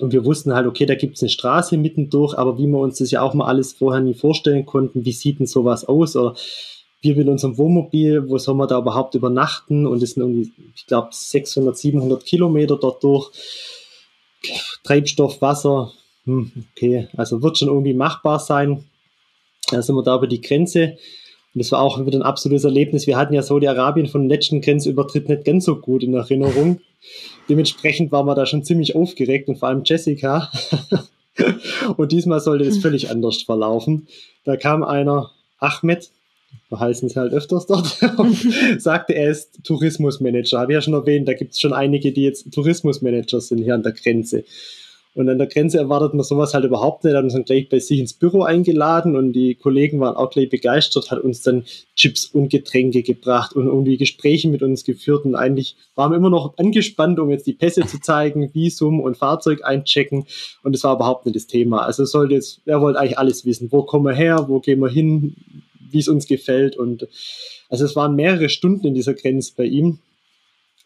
Und wir wussten halt, okay, da gibt es eine Straße mittendurch, aber wie wir uns das ja auch mal alles vorher nie vorstellen konnten, wie sieht denn sowas aus? Oder wir mit unserem Wohnmobil, wo soll man da überhaupt übernachten? Und es sind irgendwie, ich glaube, 600, 700 Kilometer dort durch. Treibstoff, Wasser, hm, okay, also wird schon irgendwie machbar sein. Da sind wir da über die Grenze. Und das war auch wieder ein absolutes Erlebnis. Wir hatten ja Saudi-Arabien von dem letzten Grenzübertritt nicht ganz so gut in Erinnerung. [laughs] Dementsprechend waren wir da schon ziemlich aufgeregt und vor allem Jessica. [laughs] und diesmal sollte es völlig anders verlaufen. Da kam einer, Ahmed, wir heißen es halt öfters dort, [laughs] sagte, er ist Tourismusmanager. Habe ich ja schon erwähnt, da gibt es schon einige, die jetzt Tourismusmanager sind hier an der Grenze. Und an der Grenze erwartet man sowas halt überhaupt nicht. Hat uns dann gleich bei sich ins Büro eingeladen und die Kollegen waren auch gleich begeistert, hat uns dann Chips und Getränke gebracht und irgendwie Gespräche mit uns geführt. Und eigentlich waren wir immer noch angespannt, um jetzt die Pässe zu zeigen, Visum und Fahrzeug einchecken. Und das war überhaupt nicht das Thema. Also sollte jetzt, er wollte eigentlich alles wissen. Wo kommen wir her? Wo gehen wir hin? Wie es uns gefällt? Und also es waren mehrere Stunden in dieser Grenze bei ihm.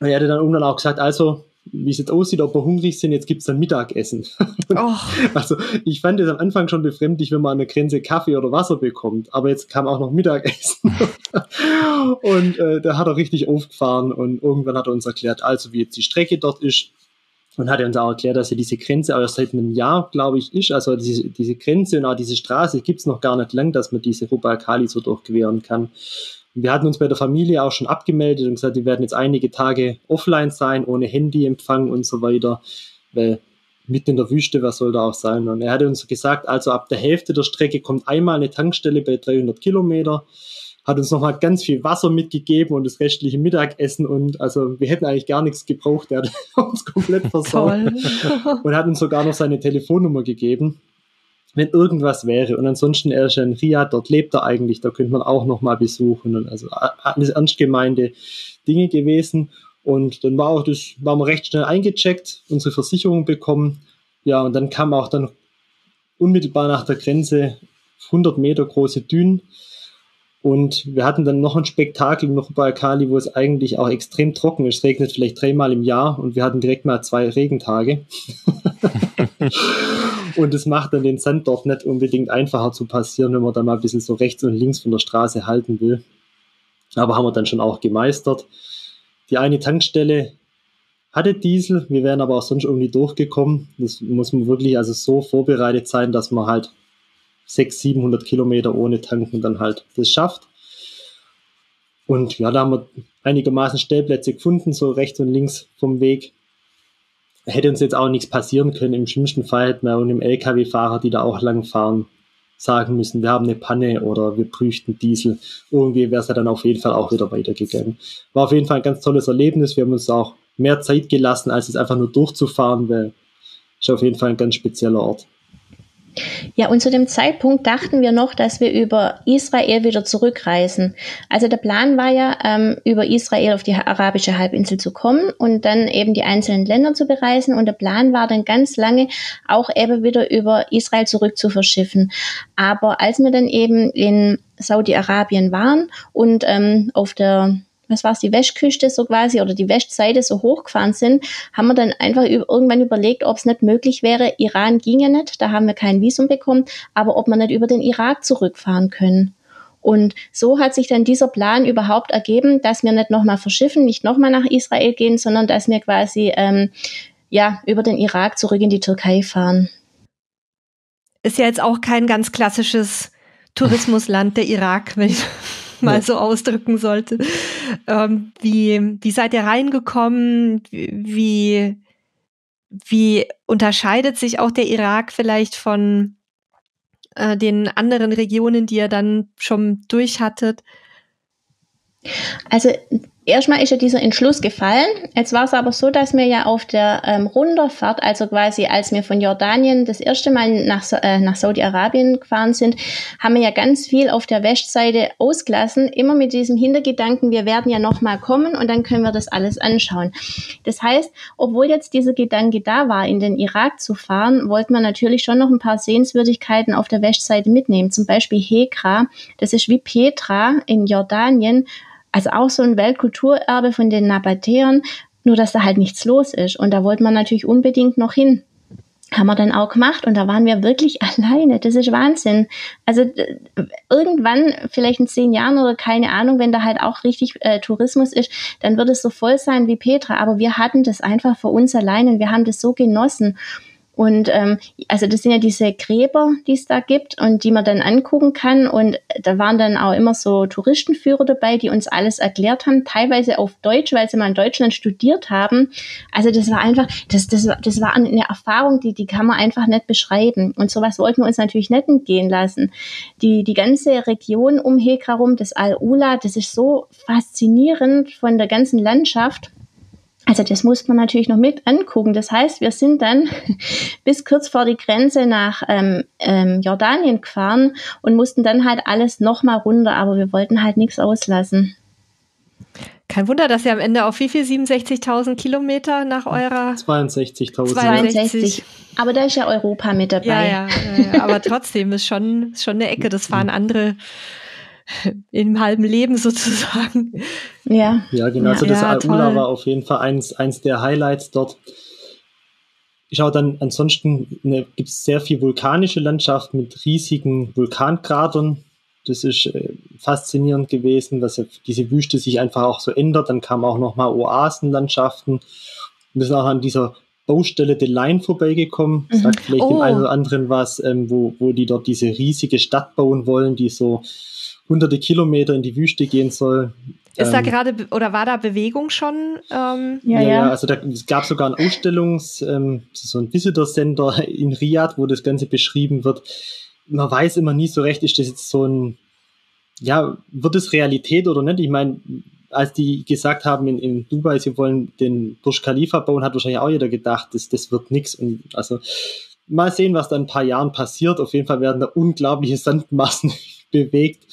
Und er hatte dann irgendwann auch gesagt, also wie es jetzt aussieht, ob wir hungrig sind, jetzt gibt's dann Mittagessen. [laughs] Oh. Also ich fand es am Anfang schon befremdlich, wenn man an der Grenze Kaffee oder Wasser bekommt, aber jetzt kam auch noch Mittagessen. [laughs] und äh, da hat er richtig aufgefahren und irgendwann hat er uns erklärt, also wie jetzt die Strecke dort ist. Und hat uns auch erklärt, dass ja diese Grenze auch seit einem Jahr, glaube ich, ist. Also diese, diese Grenze und auch diese Straße gibt's noch gar nicht lang, dass man diese Rubal-Kali so durchqueren kann. Wir hatten uns bei der Familie auch schon abgemeldet und gesagt, wir werden jetzt einige Tage offline sein, ohne Handyempfang und so weiter, weil mitten in der Wüste, was soll da auch sein? Und er hatte uns gesagt, also ab der Hälfte der Strecke kommt einmal eine Tankstelle bei 300 Kilometer, hat uns nochmal ganz viel Wasser mitgegeben und das restliche Mittagessen und also wir hätten eigentlich gar nichts gebraucht, er hat [laughs] uns komplett [laughs] versorgt und hat uns sogar noch seine Telefonnummer gegeben wenn irgendwas wäre. Und ansonsten, er ist ja in Riyadh, dort lebt er eigentlich, da könnte man auch nochmal besuchen. Und also alles ernst gemeinte Dinge gewesen. Und dann war auch das, waren wir recht schnell eingecheckt, unsere Versicherung bekommen. Ja, und dann kam auch dann unmittelbar nach der Grenze 100 Meter große Dünen. Und wir hatten dann noch ein Spektakel noch bei Kali, wo es eigentlich auch extrem trocken ist. Es regnet vielleicht dreimal im Jahr und wir hatten direkt mal zwei Regentage. [laughs] und es macht dann den Sand dort nicht unbedingt einfacher zu passieren, wenn man da mal ein bisschen so rechts und links von der Straße halten will. Aber haben wir dann schon auch gemeistert. Die eine Tankstelle hatte Diesel, wir wären aber auch sonst irgendwie durchgekommen. Das muss man wirklich also so vorbereitet sein, dass man halt 600, 700 Kilometer ohne Tanken dann halt das schafft. Und ja, da haben wir einigermaßen Stellplätze gefunden, so rechts und links vom Weg. Hätte uns jetzt auch nichts passieren können. Im schlimmsten Fall hätten wir und im LKW-Fahrer, die da auch lang fahren, sagen müssen, wir haben eine Panne oder wir prüften Diesel. Irgendwie wäre es ja dann auf jeden Fall auch wieder weitergegangen. War auf jeden Fall ein ganz tolles Erlebnis. Wir haben uns auch mehr Zeit gelassen, als es einfach nur durchzufahren, weil ist auf jeden Fall ein ganz spezieller Ort. Ja, und zu dem Zeitpunkt dachten wir noch, dass wir über Israel wieder zurückreisen. Also der Plan war ja, ähm, über Israel auf die arabische Halbinsel zu kommen und dann eben die einzelnen Länder zu bereisen. Und der Plan war dann ganz lange auch eben wieder über Israel zurück zu verschiffen. Aber als wir dann eben in Saudi-Arabien waren und ähm, auf der was war es, die Wäschküste so quasi oder die Wäschseite so hochgefahren sind, haben wir dann einfach irgendwann überlegt, ob es nicht möglich wäre, Iran ging ja nicht, da haben wir kein Visum bekommen, aber ob wir nicht über den Irak zurückfahren können. Und so hat sich dann dieser Plan überhaupt ergeben, dass wir nicht nochmal verschiffen, nicht nochmal nach Israel gehen, sondern dass wir quasi ähm, ja über den Irak zurück in die Türkei fahren. Ist ja jetzt auch kein ganz klassisches Tourismusland, der Irak, wenn ich [laughs] mal so ausdrücken sollte. Ähm, wie, wie seid ihr reingekommen? Wie, wie unterscheidet sich auch der Irak vielleicht von äh, den anderen Regionen, die ihr dann schon durch hattet? Also erstmal ist ja dieser Entschluss gefallen. Jetzt war es aber so, dass wir ja auf der ähm, Runterfahrt, also quasi als wir von Jordanien das erste Mal nach, äh, nach Saudi-Arabien gefahren sind, haben wir ja ganz viel auf der Westseite ausgelassen, immer mit diesem Hintergedanken, wir werden ja nochmal kommen und dann können wir das alles anschauen. Das heißt, obwohl jetzt dieser Gedanke da war, in den Irak zu fahren, wollten wir natürlich schon noch ein paar Sehenswürdigkeiten auf der Westseite mitnehmen. Zum Beispiel Hekra, das ist wie Petra in Jordanien, also auch so ein Weltkulturerbe von den Nabatäern, nur dass da halt nichts los ist. Und da wollte man natürlich unbedingt noch hin. Haben wir dann auch gemacht und da waren wir wirklich [laughs] alleine. Das ist Wahnsinn. Also irgendwann, vielleicht in zehn Jahren oder keine Ahnung, wenn da halt auch richtig äh, Tourismus ist, dann wird es so voll sein wie Petra. Aber wir hatten das einfach für uns alleine und wir haben das so genossen. Und ähm, also das sind ja diese Gräber, die es da gibt und die man dann angucken kann. Und da waren dann auch immer so Touristenführer dabei, die uns alles erklärt haben, teilweise auf Deutsch, weil sie mal in Deutschland studiert haben. Also das war einfach, das, das, das war eine Erfahrung, die, die kann man einfach nicht beschreiben. Und sowas wollten wir uns natürlich nicht entgehen lassen. Die, die ganze Region um rum, das Al-Ula, das ist so faszinierend von der ganzen Landschaft. Also das muss man natürlich noch mit angucken. Das heißt, wir sind dann [laughs] bis kurz vor die Grenze nach ähm, ähm, Jordanien gefahren und mussten dann halt alles nochmal runter, aber wir wollten halt nichts auslassen. Kein Wunder, dass ihr am Ende auf wie viel 67.000 Kilometer nach eurer 62.000. 62. Aber da ist ja Europa mit dabei. Ja, ja, ja, aber trotzdem ist schon, ist schon eine Ecke. Das fahren andere im halben Leben sozusagen. Ja. Ja, genau. Also das ja, Al-Ula war auf jeden Fall eins, eins der Highlights dort. Ich schaue dann ansonsten ne, gibt es sehr viel vulkanische Landschaft mit riesigen Vulkankratern. Das ist äh, faszinierend gewesen, dass diese Wüste sich einfach auch so ändert. Dann kamen auch nochmal Oasenlandschaften. Wir sind auch an dieser Baustelle The Line vorbeigekommen. Mhm. Sagt vielleicht oh. dem einen oder anderen was, ähm, wo, wo die dort diese riesige Stadt bauen wollen, die so hunderte Kilometer in die Wüste gehen soll. Ist da ähm, gerade oder war da Bewegung schon? Ähm? Ja, ja, ja, also da, es gab sogar ein Ausstellungs-, ähm, so ein Visitor Center [laughs] in Riyadh, wo das Ganze beschrieben wird. Man weiß immer nie so recht, ist das jetzt so ein, ja, wird es Realität oder nicht? Ich meine, als die gesagt haben in, in Dubai, sie wollen den Burj Khalifa bauen, hat wahrscheinlich auch jeder gedacht, das, das wird nichts. Und also mal sehen, was da in ein paar Jahren passiert. Auf jeden Fall werden da unglaubliche Sandmassen bewegt.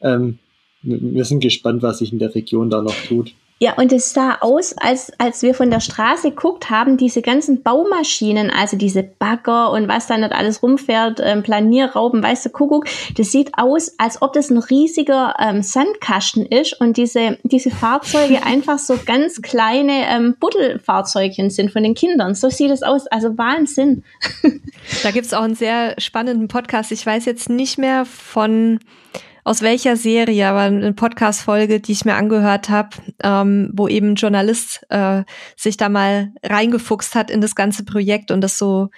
Ähm, wir sind gespannt, was sich in der Region da noch tut. Ja, und es sah aus, als, als wir von der Straße geguckt haben, diese ganzen Baumaschinen, also diese Bagger und was da nicht alles rumfährt, ähm, Planierrauben, weißt du, Kuckuck, das sieht aus, als ob das ein riesiger ähm, Sandkasten ist und diese, diese Fahrzeuge [laughs] einfach so ganz kleine ähm, Buddelfahrzeugchen sind von den Kindern. So sieht es aus, also Wahnsinn. [laughs] Da gibt's auch einen sehr spannenden Podcast. Ich weiß jetzt nicht mehr von aus welcher Serie, aber eine Podcast-Folge, die ich mir angehört habe, ähm, wo eben ein Journalist äh, sich da mal reingefuchst hat in das ganze Projekt und das so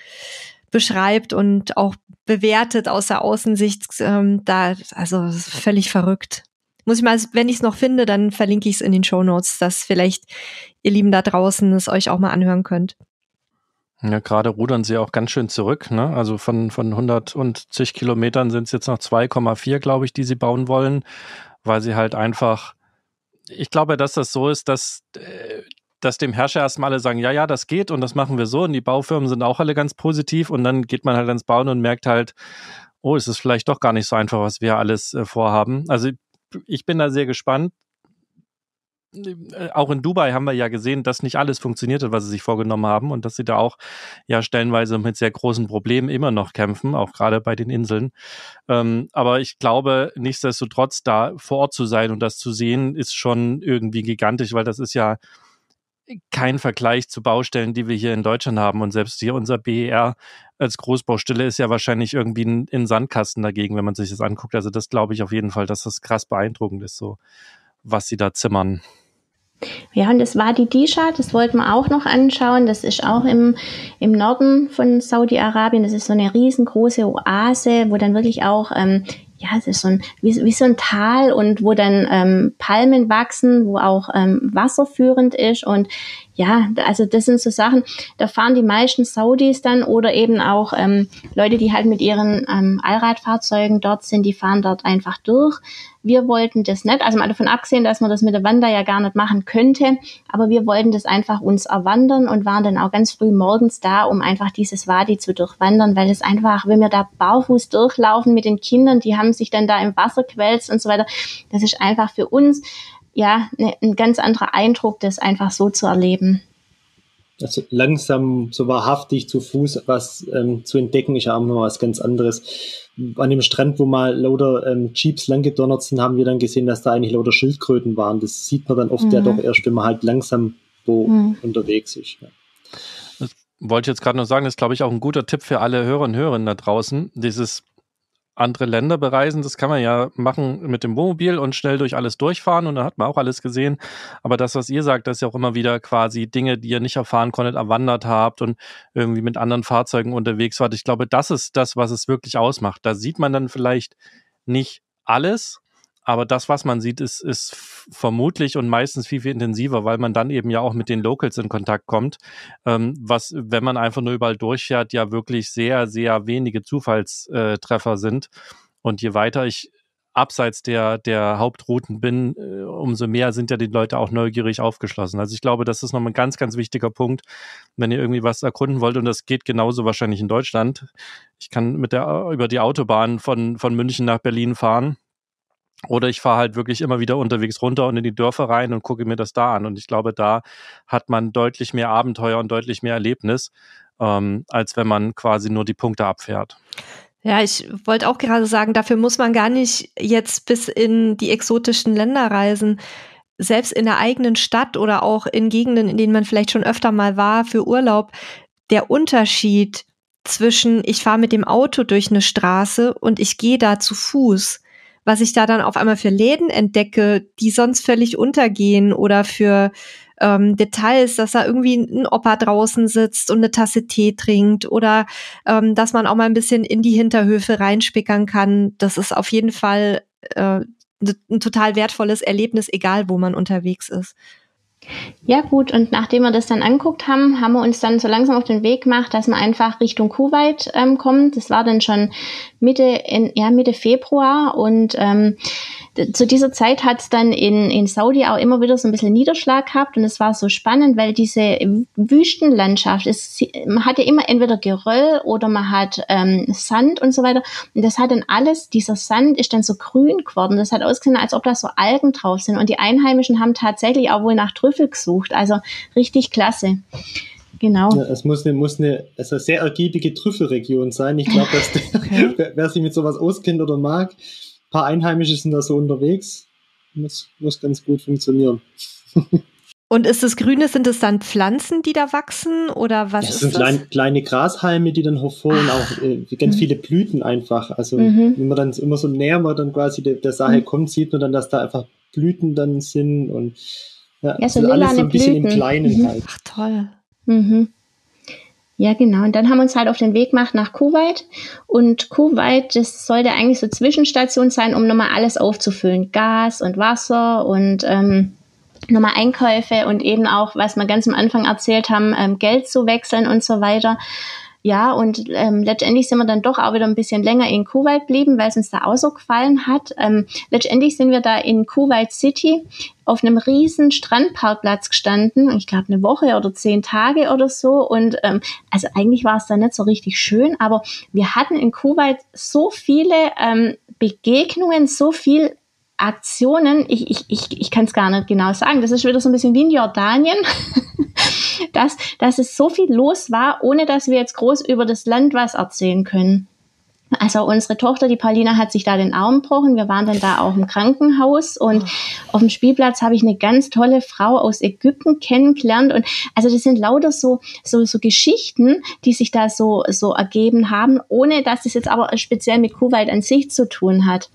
beschreibt und auch bewertet aus der Außensicht. Ähm, da, also völlig verrückt. Muss ich mal, wenn ich es noch finde, dann verlinke ich es in den Show Notes, dass vielleicht ihr Lieben da draußen es euch auch mal anhören könnt. Ja, gerade rudern sie auch ganz schön zurück. Ne? Also von, von 100 und zig Kilometern sind es jetzt noch 2,4, glaube ich, die sie bauen wollen, weil sie halt einfach, ich glaube, dass das so ist, dass, äh, dass dem Herrscher erstmal alle sagen, ja, ja, das geht und das machen wir so und die Baufirmen sind auch alle ganz positiv und dann geht man halt ans Bauen und merkt halt, oh, es ist vielleicht doch gar nicht so einfach, was wir alles äh, vorhaben. Also ich bin da sehr gespannt. Äh, auch in Dubai haben wir ja gesehen, dass nicht alles funktioniert hat, was sie sich vorgenommen haben und dass sie da auch ja stellenweise mit sehr großen Problemen immer noch kämpfen, auch gerade bei den Inseln. Ähm, aber ich glaube, nichtsdestotrotz da vor Ort zu sein und das zu sehen, ist schon irgendwie gigantisch, weil das ist ja kein Vergleich zu Baustellen, die wir hier in Deutschland haben. Und selbst hier unser BER als Großbaustelle ist ja wahrscheinlich irgendwie ein, ein Sandkasten dagegen, wenn man sich das anguckt. Also das glaube ich auf jeden Fall, dass das krass beeindruckend ist, so was sie da zimmern. Ja, und das war die Disha, das wollten wir auch noch anschauen. Das ist auch im, im Norden von Saudi-Arabien. Das ist so eine riesengroße Oase, wo dann wirklich auch, ähm, ja, es ist so ein, wie, wie so ein Tal und wo dann ähm, Palmen wachsen, wo auch ähm, Wasser ist. Und ja, also das sind so Sachen, da fahren die meisten Saudis dann oder eben auch ähm, Leute, die halt mit ihren ähm, Allradfahrzeugen dort sind, die fahren dort einfach durch. Wir wollten das nicht, also mal davon abgesehen, dass man das mit der Wander ja gar nicht machen könnte, aber wir wollten das einfach uns erwandern und waren dann auch ganz früh morgens da, um einfach dieses Wadi zu durchwandern, weil es einfach, wenn wir da barfuß durchlaufen mit den Kindern, die haben sich dann da im Wasser quälzt und so weiter, das ist einfach für uns ja ne, ein ganz anderer Eindruck, das einfach so zu erleben also langsam, so wahrhaftig zu Fuß was ähm, zu entdecken, ist ja auch noch was ganz anderes. An dem Strand, wo mal lauter ähm, Jeeps langgedonnert sind, haben wir dann gesehen, dass da eigentlich lauter Schildkröten waren. Das sieht man dann oft mhm. ja doch erst, wenn man halt langsam wo mhm. unterwegs ist. Ja. Das wollte ich jetzt gerade noch sagen, das ist, glaube ich, auch ein guter Tipp für alle Hörer und Hörerinnen da draußen. Dieses andere Länder bereisen. Das kann man ja machen mit dem Wohnmobil und schnell durch alles durchfahren und dann hat man auch alles gesehen. Aber das, was ihr sagt, das ist ja auch immer wieder quasi Dinge, die ihr nicht erfahren konntet, erwandert habt und irgendwie mit anderen Fahrzeugen unterwegs wart. Ich glaube, das ist das, was es wirklich ausmacht. Da sieht man dann vielleicht nicht alles, aber das, was man sieht, ist, ist vermutlich und meistens viel, viel intensiver, weil man dann eben ja auch mit den Locals in Kontakt kommt, ähm, was, wenn man einfach nur überall durchfährt, ja wirklich sehr, sehr wenige Zufallstreffer sind. Und je weiter ich abseits der, der Hauptrouten bin, äh, umso mehr sind ja die Leute auch neugierig aufgeschlossen. Also ich glaube, das ist nochmal ein ganz, ganz wichtiger Punkt, wenn ihr irgendwie was erkunden wollt. Und das geht genauso wahrscheinlich in Deutschland. Ich kann mit der, über die Autobahn von, von München nach Berlin fahren oder ich fahre halt wirklich immer wieder unterwegs runter und in die Dörfer rein und gucke mir das da an. Und ich glaube, da hat man deutlich mehr Abenteuer und deutlich mehr Erlebnis, ähm, als wenn man quasi nur die Punkte abfährt. Ja, ich wollte auch gerade sagen, dafür muss man gar nicht jetzt bis in die exotischen Länder reisen. Selbst in der eigenen Stadt oder auch in Gegenden, in denen man vielleicht schon öfter mal war für Urlaub, der Unterschied zwischen ich fahre mit dem Auto durch eine Straße und ich gehe da zu Fuß was ich da dann auf einmal für Läden entdecke, die sonst völlig untergehen oder für ähm, Details, dass da irgendwie ein Opa draußen sitzt und eine Tasse Tee trinkt oder ähm, dass man auch mal ein bisschen in die Hinterhöfe reinspickern kann. Das ist auf jeden Fall äh, ein total wertvolles Erlebnis, egal wo man unterwegs ist. Ja, gut, und nachdem wir das dann anguckt haben, haben wir uns dann so langsam auf den Weg gemacht, dass man einfach Richtung Kuwait ähm, kommt. Das war dann schon Mitte, in, ja, Mitte Februar und ähm, zu dieser Zeit hat es dann in, in Saudi auch immer wieder so ein bisschen Niederschlag gehabt und es war so spannend, weil diese Wüstenlandschaft, es, man hat ja immer entweder Geröll oder man hat ähm, Sand und so weiter und das hat dann alles, dieser Sand ist dann so grün geworden, das hat ausgesehen, als ob da so Algen drauf sind und die Einheimischen haben tatsächlich auch wohl nach Trüffel gesucht, also richtig klasse. Genau. Ja, es muss eine, muss eine also sehr ergiebige Trüffelregion sein. Ich glaube, dass okay. [laughs] wer, wer sich mit sowas auskennt oder mag, paar Einheimische sind da so unterwegs. Muss, muss ganz gut funktionieren. [laughs] Und ist das Grüne, sind es dann Pflanzen, die da wachsen oder was? das sind das? Klein, kleine Grashalme, die dann hervor und auch äh, ganz mhm. viele Blüten einfach. Also mhm. wenn man dann immer so näher man dann quasi der, der Sache mhm. kommt, sieht man dann, dass da einfach Blüten dann sind und ja, ja so also alles so ein bisschen Blüten. im Kleinen mhm. halt. Ach toll. Mhm. Ja, genau. Und dann haben wir uns halt auf den Weg gemacht nach Kuwait. Und Kuwait, das sollte eigentlich so Zwischenstation sein, um nochmal alles aufzufüllen. Gas und Wasser und ähm, nochmal Einkäufe und eben auch, was wir ganz am Anfang erzählt haben, ähm, Geld zu wechseln und so weiter. Ja, und ähm, letztendlich sind wir dann doch auch wieder ein bisschen länger in Kuwait geblieben, weil es uns da auch so gefallen hat. Ähm, letztendlich sind wir da in Kuwait City auf einem riesen Strandparkplatz gestanden, ich glaube eine Woche oder zehn Tage oder so. Und ähm, also eigentlich war es da nicht so richtig schön, aber wir hatten in Kuwait so viele ähm, Begegnungen, so viel Aktionen, ich, ich, ich, ich kann es gar nicht genau sagen, das ist wieder so ein bisschen wie in Jordanien, [laughs] dass, dass es so viel los war, ohne dass wir jetzt groß über das Land was erzählen können. Also unsere Tochter, die Paulina, hat sich da den Arm gebrochen. Wir waren dann da auch im Krankenhaus und auf dem Spielplatz habe ich eine ganz tolle Frau aus Ägypten kennengelernt. Und also das sind lauter so, so, so Geschichten, die sich da so, so ergeben haben, ohne dass es jetzt aber speziell mit Kuwait an sich zu tun hat.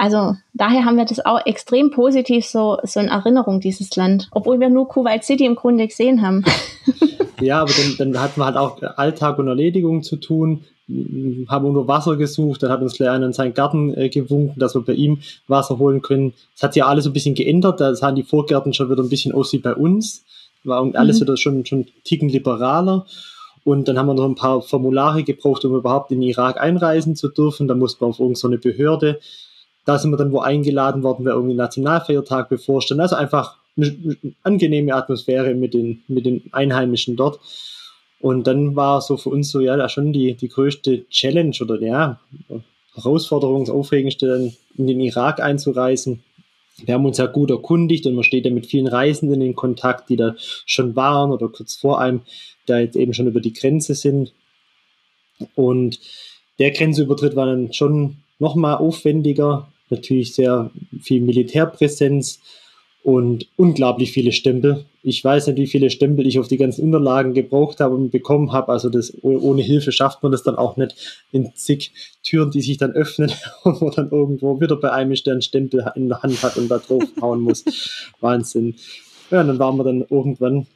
Also daher haben wir das auch extrem positiv so, so in Erinnerung, dieses Land, obwohl wir nur Kuwait City im Grunde gesehen haben. [laughs] ja, aber dann, dann hatten wir halt auch Alltag und Erledigungen zu tun, haben unter Wasser gesucht, dann hat uns Leon in seinen Garten äh, gewunken, dass wir bei ihm Wasser holen können. Es hat sich ja alles ein bisschen geändert, da sahen die Vorgärten schon wieder ein bisschen aus wie bei uns, war alles mhm. wieder schon, schon ticken liberaler. Und dann haben wir noch ein paar Formulare gebraucht, um überhaupt in den Irak einreisen zu dürfen. Da mussten wir auf irgendeine so Behörde da sind wir dann wo eingeladen worden, wer irgendwie Nationalfeiertag bevorstand. Also einfach eine, eine angenehme Atmosphäre mit den, mit den Einheimischen dort. Und dann war so für uns so, ja, da schon die, die größte Challenge oder ja, Herausforderung, das Aufregendste, dann in den Irak einzureisen. Wir haben uns ja gut erkundigt und man steht ja mit vielen Reisenden in Kontakt, die da schon waren oder kurz vor einem, da jetzt eben schon über die Grenze sind. Und der Grenzübertritt war dann schon nochmal aufwendiger, natürlich sehr viel Militärpräsenz und unglaublich viele Stempel. Ich weiß nicht, wie viele Stempel ich auf die ganzen Unterlagen gebraucht habe und bekommen habe. Also das ohne Hilfe schafft man das dann auch nicht in zig Türen, die sich dann öffnen [laughs] und man dann irgendwo wieder bei einem Stern Stempel in der Hand hat und da drauf hauen muss. [laughs] Wahnsinn. Ja, dann waren wir dann irgendwann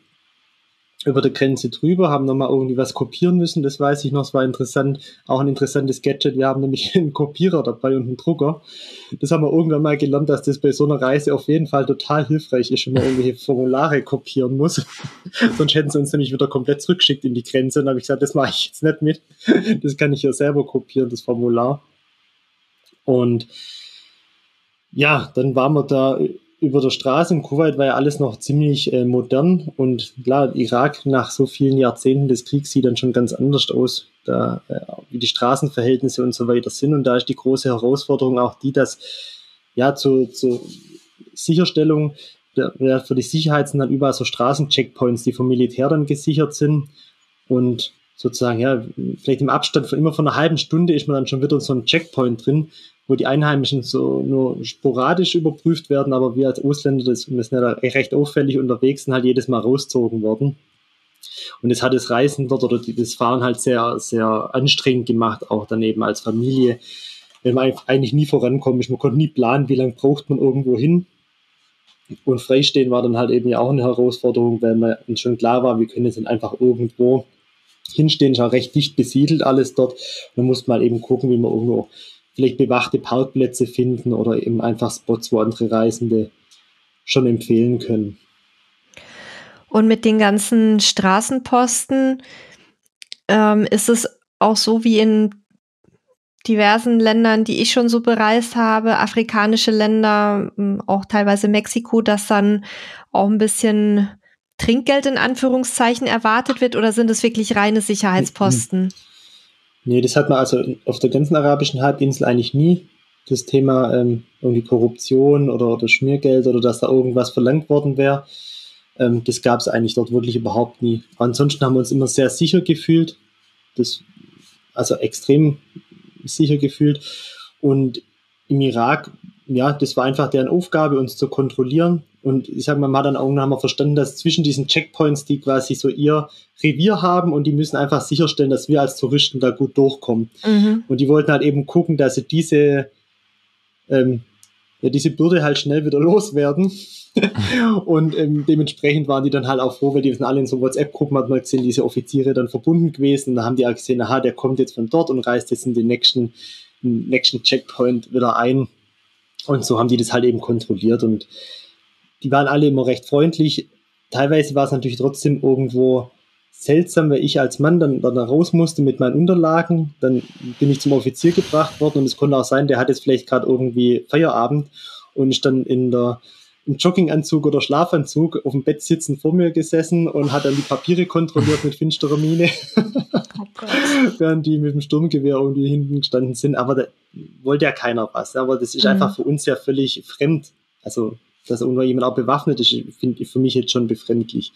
über der Grenze drüber, haben nochmal irgendwie was kopieren müssen, das weiß ich noch, es war interessant, auch ein interessantes Gadget, wir haben nämlich [laughs] einen Kopierer dabei und einen Drucker. Das haben wir irgendwann mal gelernt, dass das bei so einer Reise auf jeden Fall total hilfreich ist, wenn man irgendwelche Formulare kopieren muss. [laughs] Sonst hätten sie uns nämlich wieder komplett zurückgeschickt in die Grenze und habe ich gesagt, das mache ich jetzt nicht mit. [laughs] Das kann ich ja selber kopieren, das Formular. Und ja, dann waren wir da über der Straße in Kuwait war ja alles noch ziemlich äh, modern. Und klar, Irak nach so vielen Jahrzehnten des Kriegs sieht dann schon ganz anders aus, da, äh, wie die Straßenverhältnisse und so weiter sind. Und da ist die große Herausforderung auch die, dass ja zur, zur Sicherstellung ja, für die Sicherheit sind dann überall so Straßencheckpoints, die vom Militär dann gesichert sind. Und sozusagen, ja, vielleicht im Abstand von immer von einer halben Stunde ist man dann schon wieder so ein Checkpoint drin, wo die Einheimischen so nur sporadisch überprüft werden, aber wir als Ausländer, das, sind ja recht auffällig unterwegs, sind halt jedes Mal rausgezogen worden. Und es hat das Reisen dort oder das Fahren halt sehr, sehr anstrengend gemacht, auch daneben als Familie. Wenn man eigentlich nie vorankommt, ist, man konnte nie planen, wie lange braucht man irgendwo hin. Und Freistehen war dann halt eben ja auch eine Herausforderung, weil man schon klar war, wir können jetzt einfach irgendwo hinstehen, ist auch recht dicht besiedelt alles dort. Dann muss man halt eben gucken, wie man irgendwo vielleicht bewachte Parkplätze finden oder eben einfach Spots, wo andere Reisende schon empfehlen können. Und mit den ganzen Straßenposten ähm, ist es auch so wie in diversen Ländern, die ich schon so bereist habe, afrikanische Länder, auch teilweise Mexiko, dass dann auch ein bisschen Trinkgeld in Anführungszeichen erwartet wird oder sind es wirklich reine Sicherheitsposten? Nee, das hat man also auf der ganzen arabischen Halbinsel eigentlich nie. Das Thema ähm, irgendwie Korruption oder, oder Schmiergeld oder dass da irgendwas verlangt worden wäre. Ähm, das gab es eigentlich dort wirklich überhaupt nie. Ansonsten haben wir uns immer sehr sicher gefühlt. Das, also extrem sicher gefühlt. Und im Irak, ja, das war einfach deren Aufgabe, uns zu kontrollieren. Und ich sag mal, man hat dann irgendwann mal verstanden, dass zwischen diesen Checkpoints, die quasi so ihr Revier haben und die müssen einfach sicherstellen, dass wir als Touristen da gut durchkommen. Mhm. Und die wollten halt eben gucken, dass sie diese, ähm, ja, diese Bürde halt schnell wieder [laughs] loswerden. [laughs] und ähm, dementsprechend waren die dann halt auch froh, weil die sind alle in so WhatsApp-Gruppen, hat man gesehen, diese Offiziere dann verbunden gewesen. Und da haben die auch gesehen, aha, der kommt jetzt von dort und reist jetzt in den nächsten, den nächsten Checkpoint wieder ein. Und so haben die das halt eben kontrolliert und die waren alle immer recht freundlich. Teilweise war es natürlich trotzdem irgendwo seltsam, weil ich als Mann dann, dann raus musste mit meinen Unterlagen. Dann bin ich zum Offizier gebracht worden und es konnte auch sein, der hat jetzt vielleicht gerade irgendwie Feierabend und ist dann in der im Jogginganzug oder Schlafanzug auf dem Bett sitzen vor mir gesessen und hat dann die Papiere kontrolliert mit finsterer Miene, [laughs] oh während die mit dem Sturmgewehr irgendwie hinten gestanden sind. Aber da wollte ja keiner was. Aber das ist mhm. einfach für uns ja völlig fremd. Also, dass irgendwo jemand auch bewaffnet ist, finde ich für mich jetzt schon befremdlich.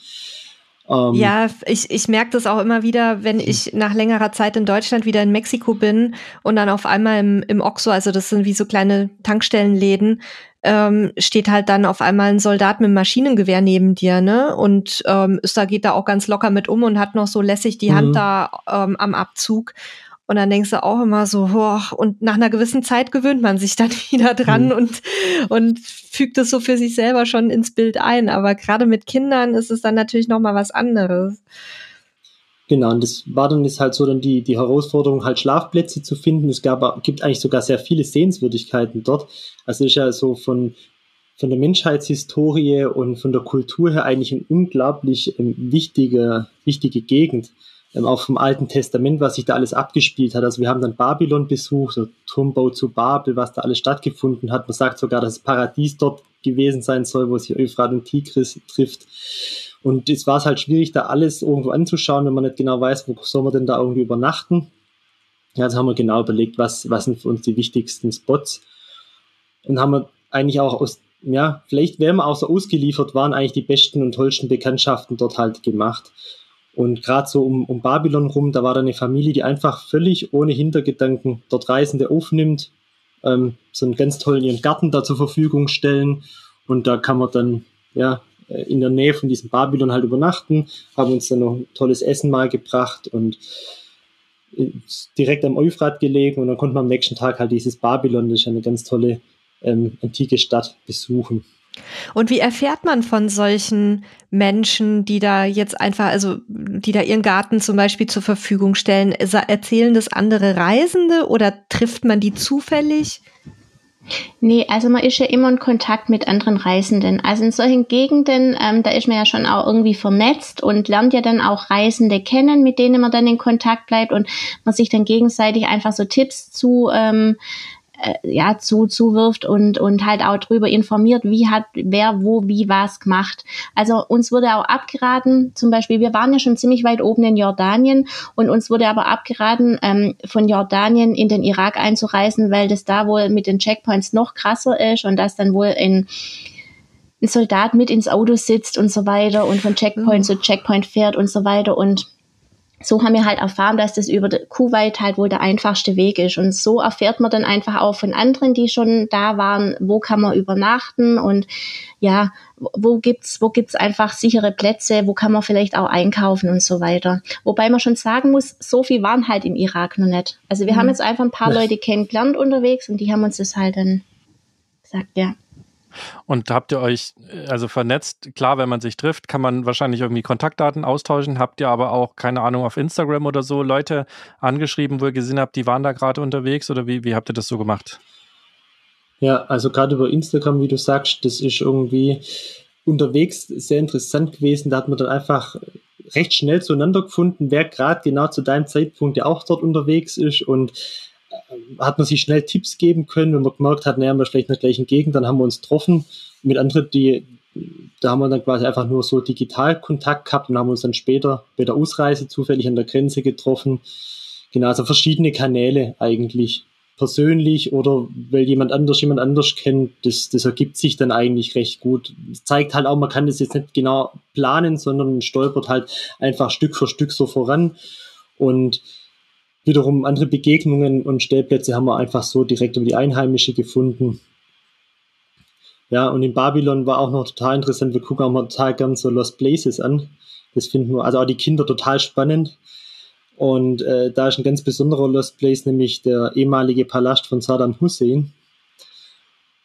Ähm, ja, ich, ich merke das auch immer wieder, wenn ich nach längerer Zeit in Deutschland wieder in Mexiko bin und dann auf einmal im, im Oxo, also das sind wie so kleine Tankstellenläden, ähm, steht halt dann auf einmal ein Soldat mit einem Maschinengewehr neben dir, ne? Und ähm, da geht da auch ganz locker mit um und hat noch so lässig die Hand mhm. da ähm, am Abzug. Und dann denkst du auch immer so, boah, und nach einer gewissen Zeit gewöhnt man sich dann [laughs] wieder dran mhm. und, und fügt es so für sich selber schon ins Bild ein. Aber gerade mit Kindern ist es dann natürlich nochmal was anderes. Genau, und das war dann ist halt so dann die, die Herausforderung, halt Schlafplätze zu finden. Es gab, gibt eigentlich sogar sehr viele Sehenswürdigkeiten dort. Also ist ja so von, von der Menschheitshistorie und von der Kultur her eigentlich eine unglaublich ähm, wichtige, wichtige Gegend. Ähm, auch vom Alten Testament, was sich da alles abgespielt hat. Also wir haben dann Babylon besucht, der Turmbau zu Babel, was da alles stattgefunden hat. Man sagt sogar, dass das Paradies dort gewesen sein soll, wo sich Euphrat und Tigris trifft. Und jetzt war es halt schwierig, da alles irgendwo anzuschauen, wenn man nicht genau weiß, wo soll man denn da irgendwie übernachten. Ja, also haben wir genau überlegt, was, was sind für uns die wichtigsten Spots. Und haben wir eigentlich auch aus, ja, vielleicht wären wir auch so ausgeliefert, waren eigentlich die besten und tollsten Bekanntschaften dort halt gemacht. Und gerade so um, um Babylon rum, da war da eine Familie, die einfach völlig ohne Hintergedanken dort Reisende aufnimmt, ähm, so einen ganz tollen ihren Garten da zur Verfügung stellen. Und da kann man dann ja äh, in der Nähe von diesem Babylon halt übernachten, haben uns dann noch ein tolles Essen mal gebracht und direkt am Euphrat gelegen und dann konnte man am nächsten Tag halt dieses Babylon, das ist eine ganz tolle ähm, antike Stadt, besuchen. Und wie erfährt man von solchen Menschen, die da jetzt einfach, also die da ihren Garten zum Beispiel zur Verfügung stellen? Erzählen das andere Reisende oder trifft man die zufällig? Nee, also man ist ja immer in Kontakt mit anderen Reisenden. Also in solchen Gegenden, ähm, da ist man ja schon auch irgendwie vernetzt und lernt ja dann auch Reisende kennen, mit denen man dann in Kontakt bleibt und man sich dann gegenseitig einfach so Tipps zu ähm, äh, ja, zu, zuwirft und, und halt auch drüber informiert, wie hat wer wo wie was gemacht. Also uns wurde auch abgeraten, zum Beispiel, wir waren ja schon ziemlich weit oben in Jordanien und uns wurde aber abgeraten, ähm, von Jordanien in den Irak einzureisen, weil das da wohl mit den Checkpoints noch krasser ist und das dann wohl in ein Soldat mit ins Auto sitzt und so weiter und von Checkpoint mhm. zu Checkpoint fährt und so weiter und so haben wir halt erfahren, dass das über Kuwait halt wohl der einfachste Weg ist. Und so erfährt man dann einfach auch von anderen, die schon da waren, wo kann man übernachten und ja, wo gibt's, wo gibt's einfach sichere Plätze, wo kann man vielleicht auch einkaufen und so weiter. Wobei man schon sagen muss, so viel waren halt im Irak noch nicht. Also wir mhm. haben jetzt einfach ein paar Leute kennengelernt unterwegs und die haben uns das halt dann gesagt, ja. Und habt ihr euch äh, also vernetzt? Klar, wenn man sich trifft, kann man wahrscheinlich irgendwie Kontaktdaten austauschen. Habt ihr aber auch, keine Ahnung, auf Instagram oder so Leute angeschrieben, wo ihr gesehen habt, die waren da gerade unterwegs oder wie, wie habt ihr das so gemacht? Ja, also gerade über Instagram, wie du sagst, das ist irgendwie unterwegs sehr interessant gewesen. Da hat man dann einfach recht schnell zueinander gefunden, wer gerade genau zu deinem Zeitpunkt ja auch dort unterwegs ist und hat man sich schnell Tipps geben können, wenn man gemerkt hat, naja, wir vielleicht in der gleichen Gegend, dann haben wir uns getroffen mit anderen, die, da haben wir dann quasi einfach nur so digital Kontakt gehabt und haben uns dann später bei der Ausreise zufällig an der Grenze getroffen. Genau, also verschiedene Kanäle eigentlich persönlich oder weil jemand anders jemand anders kennt, das, das ergibt sich dann eigentlich recht gut. Das zeigt halt auch, man kann das jetzt nicht genau planen, sondern stolpert halt einfach Stück für Stück so voran. Und wiederum andere Begegnungen und Stellplätze haben wir einfach so direkt über die Einheimische gefunden. Ja, und in Babylon war auch noch total interessant. Wir gucken auch mal total gern so Lost Places an. Das finden wir, also auch die Kinder total spannend. Und äh, da ist ein ganz besonderer Lost Place, nämlich der ehemalige Palast von Saddam Hussein.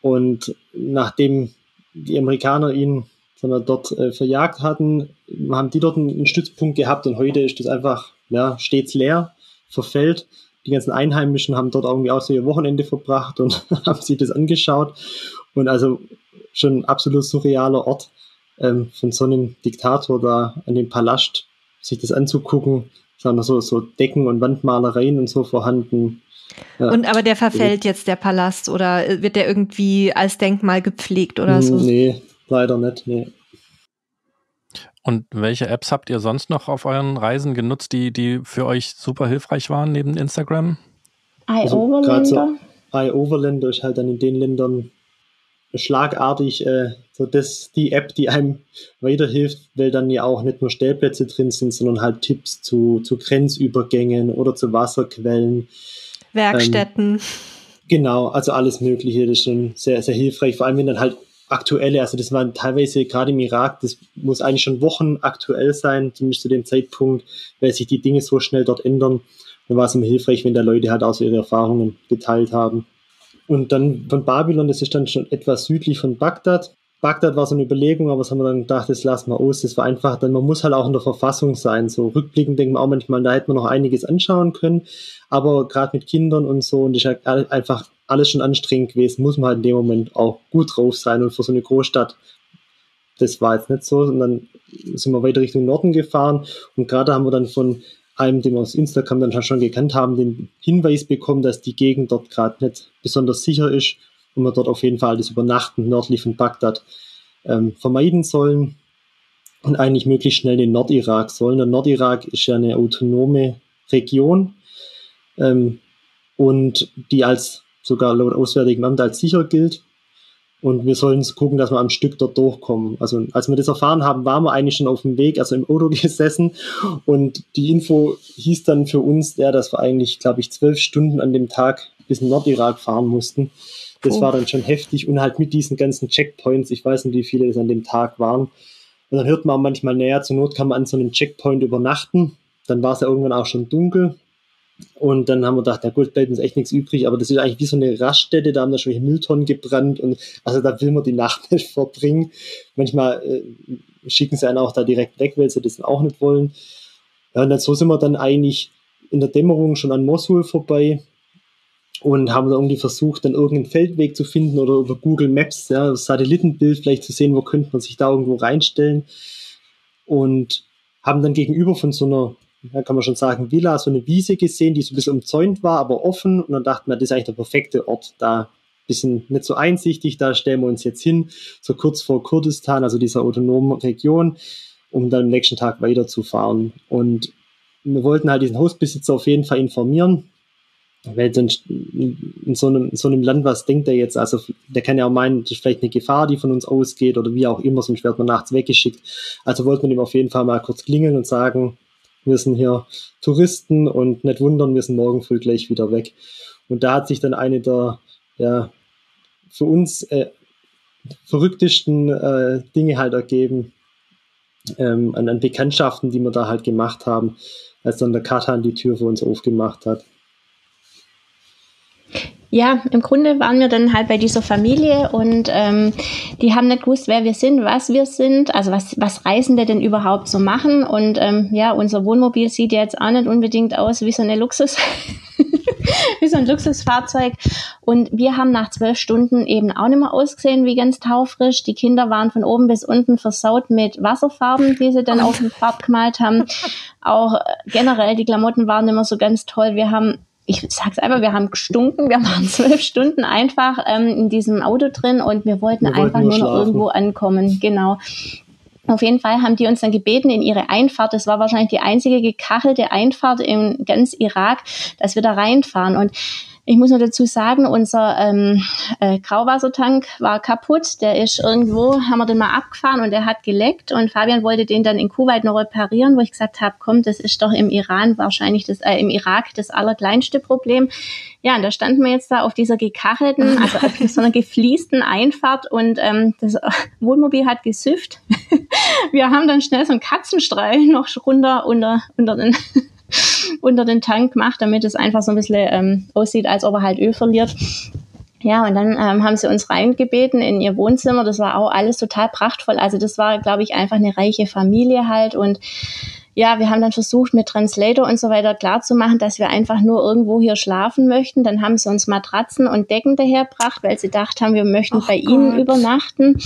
Und nachdem die Amerikaner ihn sondern dort äh, verjagt hatten, haben die dort einen Stützpunkt gehabt und heute ist das einfach ja, stets leer, verfällt. Die ganzen Einheimischen haben dort irgendwie auch so ihr Wochenende verbracht und [laughs] haben sich das angeschaut. Und also schon ein absolut surrealer Ort ähm, von so einem Diktator da an dem Palast, sich das anzugucken, wir so, so Decken und Wandmalereien und so vorhanden. Ja. Und aber der verfällt jetzt der Palast oder wird der irgendwie als Denkmal gepflegt oder so? Nee, leider nicht, nee. Und welche Apps habt ihr sonst noch auf euren Reisen genutzt, die, die für euch super hilfreich waren neben Instagram? iOverlander. Also so, iOverlander ist halt dann in den Ländern schlagartig äh, so das die App, die einem weiterhilft, weil dann ja auch nicht nur Stellplätze drin sind, sondern halt Tipps zu, zu Grenzübergängen oder zu Wasserquellen. Werkstätten. Ähm, genau, also alles Mögliche, das ist schon sehr, sehr hilfreich, vor allem wenn dann halt aktuelle, also das waren teilweise gerade im Irak, das muss eigentlich schon Wochen aktuell sein, zumindest zu dem Zeitpunkt, weil sich die Dinge so schnell dort ändern. Dann war es immer hilfreich, wenn da Leute halt auch so ihre Erfahrungen geteilt haben. Und dann von Babylon, das ist dann schon etwas südlich von Bagdad. Bagdad war so eine Überlegung, aber das haben wir dann gedacht, das lassen wir aus. Das war einfach, dann man muss halt auch in der Verfassung sein. So rückblickend denken wir auch manchmal, da hätte man noch einiges anschauen können. Aber gerade mit Kindern und so, und das ist halt einfach alles schon anstrengend gewesen, muss man halt in dem Moment auch gut drauf sein. Und für so eine Großstadt, das war jetzt nicht so. Und dann sind wir weiter Richtung Norden gefahren. Und gerade haben wir dann von einem, den wir aus Instagram dann schon gekannt haben, den Hinweis bekommen, dass die Gegend dort gerade nicht besonders sicher ist und wir dort auf jeden Fall das Übernachten nördlich von Bagdad ähm, vermeiden sollen und eigentlich möglichst schnell den Nordirak sollen. Der Nordirak ist ja eine autonome Region ähm, und die als sogar laut Auswärtigem Amt als sicher gilt. Und wir sollen gucken, dass wir am Stück dort durchkommen. Also als wir das erfahren haben, waren wir eigentlich schon auf dem Weg, also im Auto [laughs] gesessen. Und die Info hieß dann für uns, ja, dass wir eigentlich, glaube ich, zwölf Stunden an dem Tag bis in Nordirak fahren mussten. Das oh. war dann schon heftig und halt mit diesen ganzen Checkpoints, ich weiß nicht, wie viele das an dem Tag waren. Und dann hört man manchmal näher, zur Not kann man an so einem Checkpoint übernachten. Dann war es ja irgendwann auch schon dunkel. Und dann haben wir gedacht, na gut, bleibt uns echt nichts übrig, aber das ist eigentlich wie so eine Raststätte, da haben da schon Mülltonnen gebrannt und also da will man die Nacht [laughs] nicht verbringen. Manchmal äh, schicken sie einen auch da direkt weg, weil sie das auch nicht wollen. Ja, und dann so sind wir dann eigentlich in der Dämmerung schon an Mosul vorbei und haben da irgendwie versucht, dann irgendeinen Feldweg zu finden oder über Google Maps, ja, das Satellitenbild vielleicht zu sehen, wo könnte man sich da irgendwo reinstellen und haben dann gegenüber von so einer ja, kann man schon sagen, Villa, so eine Wiese gesehen, die so ein bisschen umzäunt war, aber offen. Und dann dachten wir, das ist eigentlich der perfekte Ort. Da bisschen nicht so einsichtig, da stellen wir uns jetzt hin, so kurz vor Kurdistan, also dieser autonomen Region, um dann am nächsten Tag weiterzufahren. Und wir wollten halt diesen Hausbesitzer auf jeden Fall informieren, weil sonst in so einem, in so einem Land, was denkt er jetzt? Also der kann ja auch meinen, das ist vielleicht eine Gefahr, die von uns ausgeht oder wie auch immer, sonst wird man nachts weggeschickt. Also wollten wir ihm auf jeden Fall mal kurz klingeln und sagen, wir sind hier Touristen und nicht wundern, wir sind morgen früh gleich wieder weg. Und da hat sich dann eine der ja, für uns äh, verrücktesten äh, Dinge halt ergeben ähm, an, an Bekanntschaften, die wir da halt gemacht haben, als dann der Katan die Tür für uns aufgemacht hat ja, im Grunde waren wir dann halt bei dieser Familie und ähm, die haben nicht gewusst, wer wir sind, was wir sind, also was, was Reisende denn überhaupt so machen. Und ähm, ja, unser Wohnmobil sieht jetzt auch nicht unbedingt aus wie so eine Luxus. [laughs] wie so ein Luxusfahrzeug. Und wir haben nach zwölf Stunden eben auch nicht mehr ausgesehen wie ganz taufrisch. Die Kinder waren von oben bis unten versaut mit Wasserfarben, die sie dann auf dem Fahrt gemalt haben. Auch generell, die Klamotten waren immer so ganz toll. Wir haben ich sag's einfach, wir haben gestunken, wir [laughs] waren zwölf Stunden einfach ähm, in diesem Auto drin und wir wollten wir einfach nur, nur noch irgendwo ankommen. Genau. Auf jeden Fall haben die uns dann gebeten, in ihre Einfahrt, das war wahrscheinlich die einzige gekachelte Einfahrt in ganz Irak, dass wir da reinfahren. Und ich muss nur dazu sagen, unser ähm, äh, Grauwassertank war kaputt. Der ist irgendwo, haben wir den mal abgefahren und der hat geleckt. Und Fabian wollte den dann in Kuwait noch reparieren, wo ich gesagt habe, komm, das ist doch im Iran wahrscheinlich das, äh, im Irak das allerkleinste Problem. Ja, und da standen wir jetzt da auf dieser gekachelten, also auf so einer gefliesten Einfahrt und ähm, das Wohnmobil hat gesüfft. [laughs] wir haben dann schnell so einen Katzenstreich noch runter unter, unter den unter den Tank gemacht, damit es einfach so ein bisschen ähm, aussieht, als ob er halt Öl verliert. Ja, und dann ähm, haben sie uns reingebeten in ihr Wohnzimmer. Das war auch alles total prachtvoll. Also das war, glaube ich, einfach eine reiche Familie halt und ja, wir haben dann versucht, mit Translator und so weiter klarzumachen, dass wir einfach nur irgendwo hier schlafen möchten. Dann haben sie uns Matratzen und Decken dahergebracht, weil sie gedacht haben, wir möchten oh bei Gott. ihnen übernachten.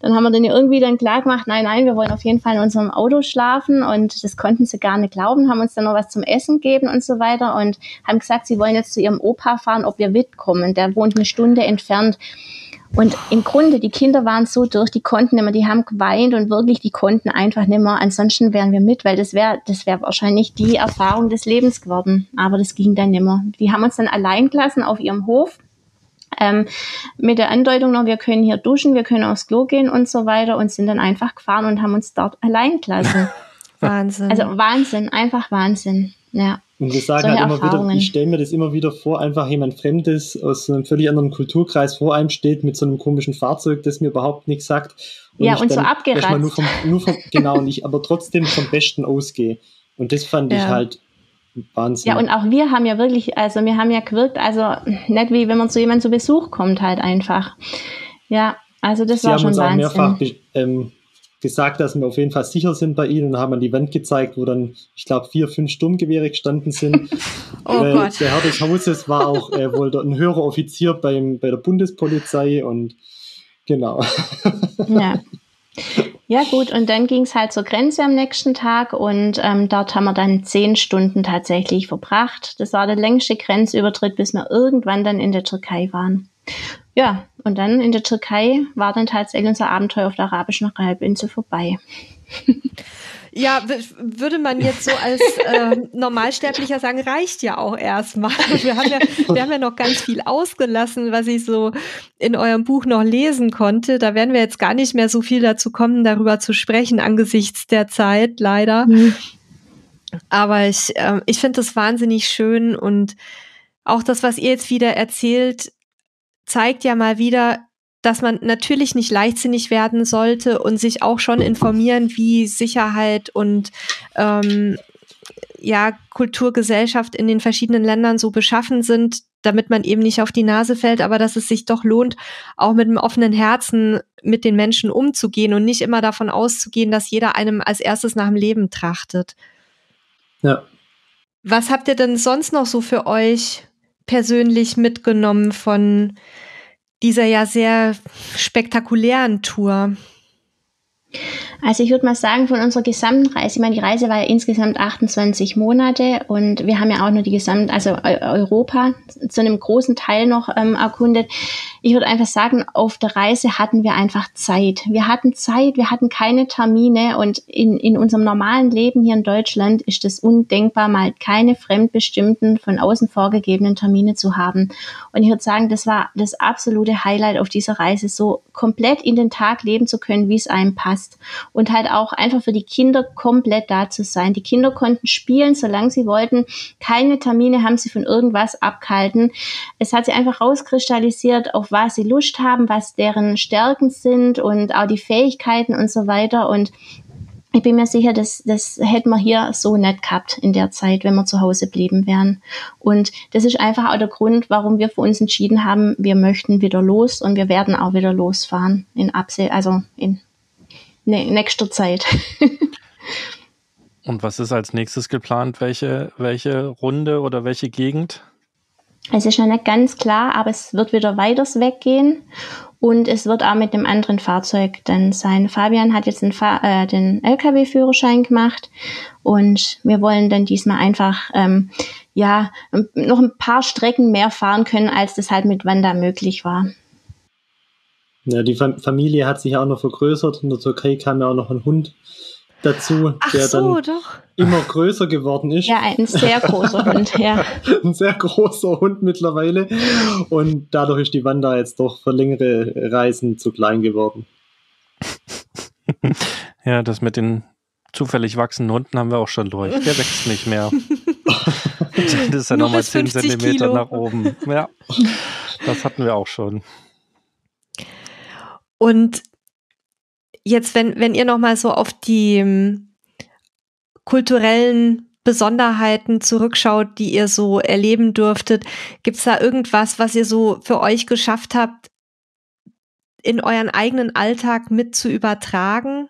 Dann haben wir dann irgendwie dann klar gemacht, nein, nein, wir wollen auf jeden Fall in unserem Auto schlafen und das konnten sie gar nicht glauben, haben uns dann noch was zum Essen gegeben und so weiter und haben gesagt, sie wollen jetzt zu ihrem Opa fahren, ob wir mitkommen. Der wohnt eine Stunde entfernt. Und im Grunde, die Kinder waren so durch, die konnten immer, die haben geweint und wirklich, die konnten einfach nicht mehr. Ansonsten wären wir mit, weil das wäre, das wäre wahrscheinlich die Erfahrung des Lebens geworden. Aber das ging dann nicht mehr. Die haben uns dann allein gelassen auf ihrem Hof. Ähm, mit der Andeutung noch, wir können hier duschen, wir können aufs Klo gehen und so weiter und sind dann einfach gefahren und haben uns dort allein gelassen. [laughs] Wahnsinn. Also Wahnsinn, einfach Wahnsinn. Ja. Und wir sagen halt immer wieder, ich stelle mir das immer wieder vor, einfach jemand Fremdes aus einem völlig anderen Kulturkreis vor einem steht mit so einem komischen Fahrzeug, das mir überhaupt nichts sagt. Und ja, und so abgereist. Nur vom, nur vom, genau, und ich aber trotzdem vom Besten ausgehe. Und das fand ja. ich halt Wahnsinn. Ja, und auch wir haben ja wirklich, also wir haben ja gewirkt, also nicht wie wenn man zu jemandem zu Besuch kommt, halt einfach. Ja, also das Sie war schon Wahnsinn. Sie haben mehrfach ähm, gesagt, dass wir auf jeden Fall sicher sind bei ihnen und haben an die Wand gezeigt, wo dann, ich glaube, vier, fünf Sturmgewehre gestanden sind. [laughs] oh äh, Gott. Der Herr des Hauses war auch äh, wohl ein höherer Offizier beim, bei der Bundespolizei und genau. [laughs] ja. Ja gut, und dann ging es halt zur Grenze am nächsten Tag und ähm, dort haben wir dann zehn Stunden tatsächlich verbracht. Das war der längste Grenzübertritt, bis wir irgendwann dann in der Türkei waren. Ja, und dann in der Türkei war dann tatsächlich unser Abenteuer auf der arabischen Halbinsel vorbei. Ja, würde man jetzt so als [laughs] äh, Normalsterblicher sagen, reicht ja auch erstmal. Wir haben ja, wir haben ja noch ganz viel ausgelassen, was ich so in eurem Buch noch lesen konnte. Da werden wir jetzt gar nicht mehr so viel dazu kommen, darüber zu sprechen, angesichts der Zeit, leider. Mhm. Aber ich, äh, ich finde das wahnsinnig schön und auch das, was ihr jetzt wieder erzählt, zeigt ja mal wieder, dass man natürlich nicht leichtsinnig werden sollte und sich auch schon informieren, wie Sicherheit und ähm, ja, Kulturgesellschaft in den verschiedenen Ländern so beschaffen sind, damit man eben nicht auf die Nase fällt, aber dass es sich doch lohnt, auch mit einem offenen Herzen mit den Menschen umzugehen und nicht immer davon auszugehen, dass jeder einem als erstes nach dem Leben trachtet. Ja. Was habt ihr denn sonst noch so für euch persönlich mitgenommen von dieser ja sehr spektakulären Tour? Also ich würde mal sagen, von unserer gesamten Reise, ich meine, die Reise war ja insgesamt 28 Monate und wir haben ja auch nur die gesamte, also Europa zu einem großen Teil noch ähm, erkundet. Ich würde einfach sagen, auf der Reise hatten wir einfach Zeit. Wir hatten Zeit, wir hatten keine Termine und in, in unserem normalen Leben hier in Deutschland ist es undenkbar, mal keine fremdbestimmten, von außen vorgegebenen Termine zu haben. Und ich würde sagen, das war das absolute Highlight auf dieser Reise, so komplett in den Tag leben zu können, wie es einem passt und halt auch einfach für die Kinder komplett da zu sein. Die Kinder konnten spielen, solange sie wollten. Keine Termine haben sie von irgendwas abgehalten. Es hat sie einfach rauskristallisiert, auf was sie Lust haben, was deren Stärken sind und auch die Fähigkeiten und so weiter. Und ich bin mir sicher, das, das hätten wir hier so nicht gehabt in der Zeit, wenn wir zu Hause blieben wären. Und das ist einfach auch der Grund, warum wir für uns entschieden haben, wir möchten wieder los und wir werden auch wieder losfahren in Abseh, also in nächster Zeit. [laughs] Und was ist als nächstes geplant? Welche, welche Runde oder welche Gegend? Es ist noch nicht ganz klar, aber es wird wieder weiters weggehen und es wird auch mit einem anderen Fahrzeug dann sein. Fabian hat jetzt den, äh, den LKW-Führerschein gemacht und wir wollen dann diesmal einfach ähm, ja noch ein paar Strecken mehr fahren können, als das halt mit Wanda möglich war. Ja, die Familie hat sich auch noch vergrößert. In der Türkei kam ja auch noch ein Hund dazu, Ach der so, dann doch. immer größer geworden ist. Ja, ein sehr großer Hund, ja. [laughs] ein sehr großer Hund mittlerweile. Und dadurch ist die Wanda jetzt doch für längere Reisen zu klein geworden. [laughs] Ja, das mit den zufällig wachsenden Hunden haben wir auch schon durch. Der wächst nicht mehr. [laughs] das ist ja nochmal 10 Zentimeter nach oben. Ja, das hatten wir auch schon. Und jetzt, wenn, wenn ihr nochmal so auf die ähm, kulturellen Besonderheiten zurückschaut, die ihr so erleben durftet, gibt's da irgendwas, was ihr so für euch geschafft habt, in euren eigenen Alltag mit zu übertragen?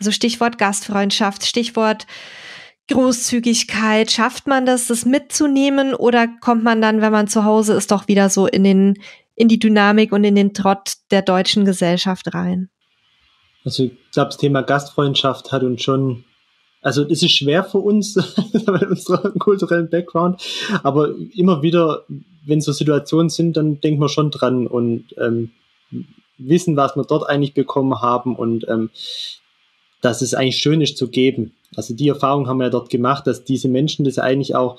Also Stichwort Gastfreundschaft, Stichwort Großzügigkeit. Schafft man das, das mitzunehmen oder kommt man dann, wenn man zu Hause ist, doch wieder so in den in die Dynamik und in den Trott der deutschen Gesellschaft rein? Also ich glaube, das Thema Gastfreundschaft hat uns schon, also es ist schwer für uns, [laughs] mit unserem kulturellen Background, aber immer wieder, wenn so Situationen sind, dann denkt man schon dran und ähm, wissen, was wir dort eigentlich bekommen haben und ähm, dass es eigentlich schön ist zu geben. Also die Erfahrung haben wir ja dort gemacht, dass diese Menschen das eigentlich auch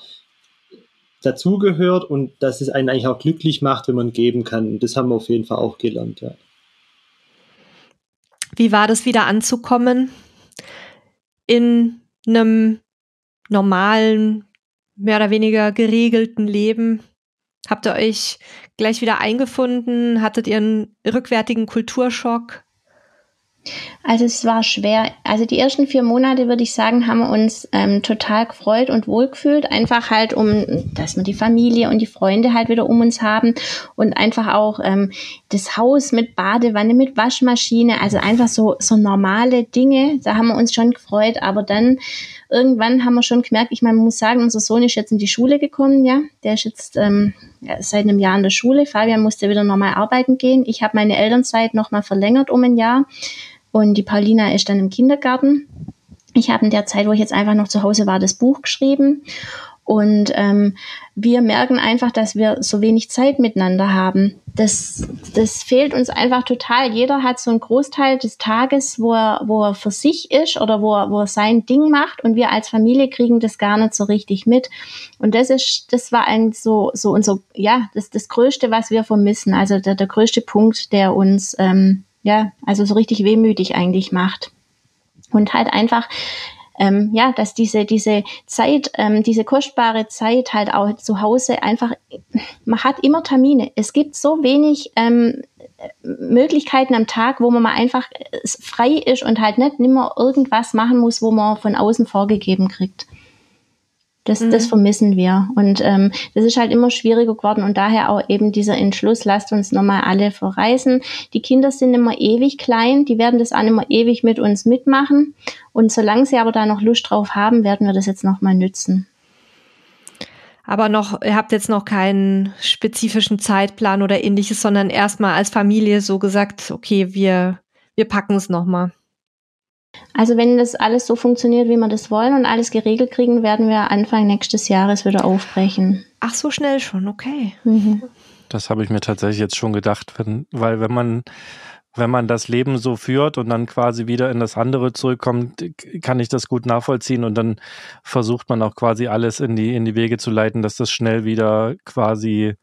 dazugehört und dass es einen eigentlich auch glücklich macht, wenn man geben kann. Und das haben wir auf jeden Fall auch gelernt, ja. Wie war das wieder anzukommen in einem normalen, mehr oder weniger geregelten Leben? Habt ihr euch gleich wieder eingefunden? Hattet ihr einen rückwärtigen Kulturschock? Also es war schwer. Also die ersten vier Monate, würde ich sagen, haben wir uns ähm, total gefreut und wohlgefühlt. Einfach halt, um, dass wir die Familie und die Freunde halt wieder um uns haben und einfach auch ähm, das Haus mit Badewanne, mit Waschmaschine, also einfach so, so normale Dinge. Da haben wir uns schon gefreut. Aber dann irgendwann haben wir schon gemerkt, ich meine, man muss sagen, unser Sohn ist jetzt in die Schule gekommen, ja. Der ist jetzt ähm, seit einem Jahr in der Schule. Fabian musste wieder normal arbeiten gehen. Ich habe meine Elternzeit nochmal verlängert um ein Jahr und die Paulina ist dann im Kindergarten. Ich habe in der Zeit, wo ich jetzt einfach noch zu Hause war, das Buch geschrieben. Und ähm, wir merken einfach, dass wir so wenig Zeit miteinander haben. Das, das fehlt uns einfach total. Jeder hat so einen Großteil des Tages, wo er, wo er für sich ist oder wo er, wo er sein Ding macht. Und wir als Familie kriegen das gar nicht so richtig mit. Und das ist, das war ein so, so unser, ja, das, das Größte, was wir vermissen. Also der, der größte Punkt, der uns ähm, ja, also so richtig wehmütig eigentlich macht. Und halt einfach, ähm, ja, dass diese, diese Zeit, ähm, diese kostbare Zeit halt auch zu Hause einfach, man hat immer Termine. Es gibt so wenig ähm, Möglichkeiten am Tag, wo man mal einfach frei ist und halt nicht nimmer irgendwas machen muss, wo man von außen vorgegeben kriegt. Das, mhm. das vermissen wir. Und ähm, das ist halt immer schwieriger geworden und daher auch eben dieser Entschluss, lasst uns nochmal alle verreisen. Die Kinder sind immer ewig klein, die werden das auch immer ewig mit uns mitmachen. Und solange sie aber da noch Lust drauf haben, werden wir das jetzt nochmal nützen. Aber noch, ihr habt jetzt noch keinen spezifischen Zeitplan oder ähnliches, sondern erstmal als Familie so gesagt, okay, wir, wir packen es nochmal. Also wenn das alles so funktioniert, wie wir das wollen und alles geregelt kriegen, werden wir Anfang nächstes Jahres wieder aufbrechen. Ach, so schnell schon, okay. Mhm. Das habe ich mir tatsächlich jetzt schon gedacht, wenn, weil wenn man wenn man das Leben so führt und dann quasi wieder in das andere zurückkommt, kann ich das gut nachvollziehen und dann versucht man auch quasi alles in die in die Wege zu leiten, dass das schnell wieder quasi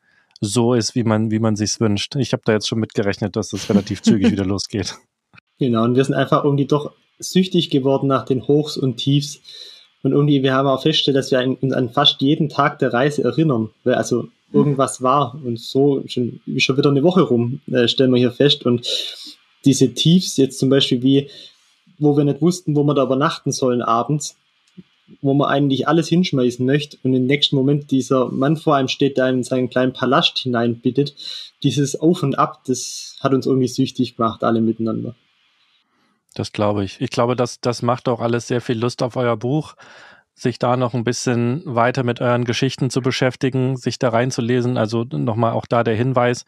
so ist, wie man wie man sich's wünscht. Ich habe da jetzt schon mitgerechnet, dass das relativ zügig [laughs] wieder losgeht. Genau, und wir sind einfach irgendwie doch süchtig geworden nach den Hochs und Tiefs. Und irgendwie, wir haben auch festgestellt, dass wir uns an fast jeden Tag der Reise erinnern, weil also irgendwas war. Und so schon, schon wieder eine Woche rum, äh, stellen wir hier fest. Und diese Tiefs jetzt zum Beispiel wie, wo wir nicht wussten, wo wir da übernachten sollen abends, wo man eigentlich alles hinschmeißen möchte und im nächsten Moment dieser Mann vor einem steht, der in seinen kleinen Palast hineinbittet, dieses Auf und Ab, das hat uns irgendwie süchtig gemacht, alle miteinander. Das glaube ich. Ich glaube, das, das macht auch alles sehr viel Lust auf euer Buch, sich da noch ein bisschen weiter mit euren Geschichten zu beschäftigen, sich da reinzulesen. Also nochmal auch da der Hinweis,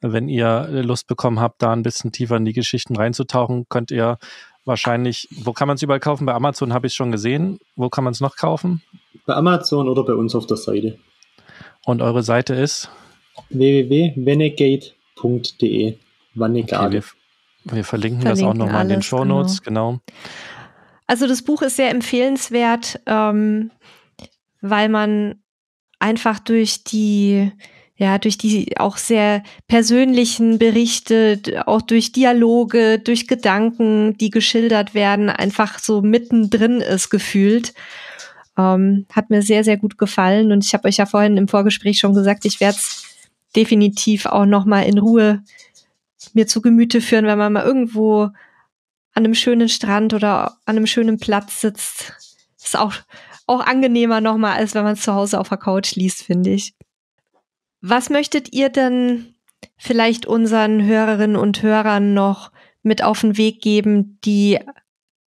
wenn ihr Lust bekommen habt, da ein bisschen tiefer in die Geschichten reinzutauchen, könnt ihr wahrscheinlich, wo kann man es überall kaufen? Bei Amazon habe ich es schon gesehen. Wo kann man es noch kaufen? Bei Amazon oder bei uns auf der Seite. Und eure Seite ist? www.venegate.de. Vannegate. Okay, wir, verlinken, verlinken das auch nochmal in den Show Notes, genau. genau. Also das Buch ist sehr empfehlenswert, ähm, weil man einfach durch die ja, durch die auch sehr persönlichen Berichte, auch durch Dialoge, durch Gedanken, die geschildert werden, einfach so mittendrin ist gefühlt. Ähm, hat mir sehr, sehr gut gefallen und ich habe euch ja vorhin im Vorgespräch schon gesagt, ich werde es definitiv auch noch mal in Ruhe mir zu Gemüte führen, wenn man mal irgendwo an einem schönen Strand oder an einem schönen Platz sitzt. Ist auch, auch angenehmer nochmal, als wenn man zu Hause auf der Couch liest, finde ich. Was möchtet ihr denn vielleicht unseren Hörerinnen und Hörern noch mit auf den Weg geben, die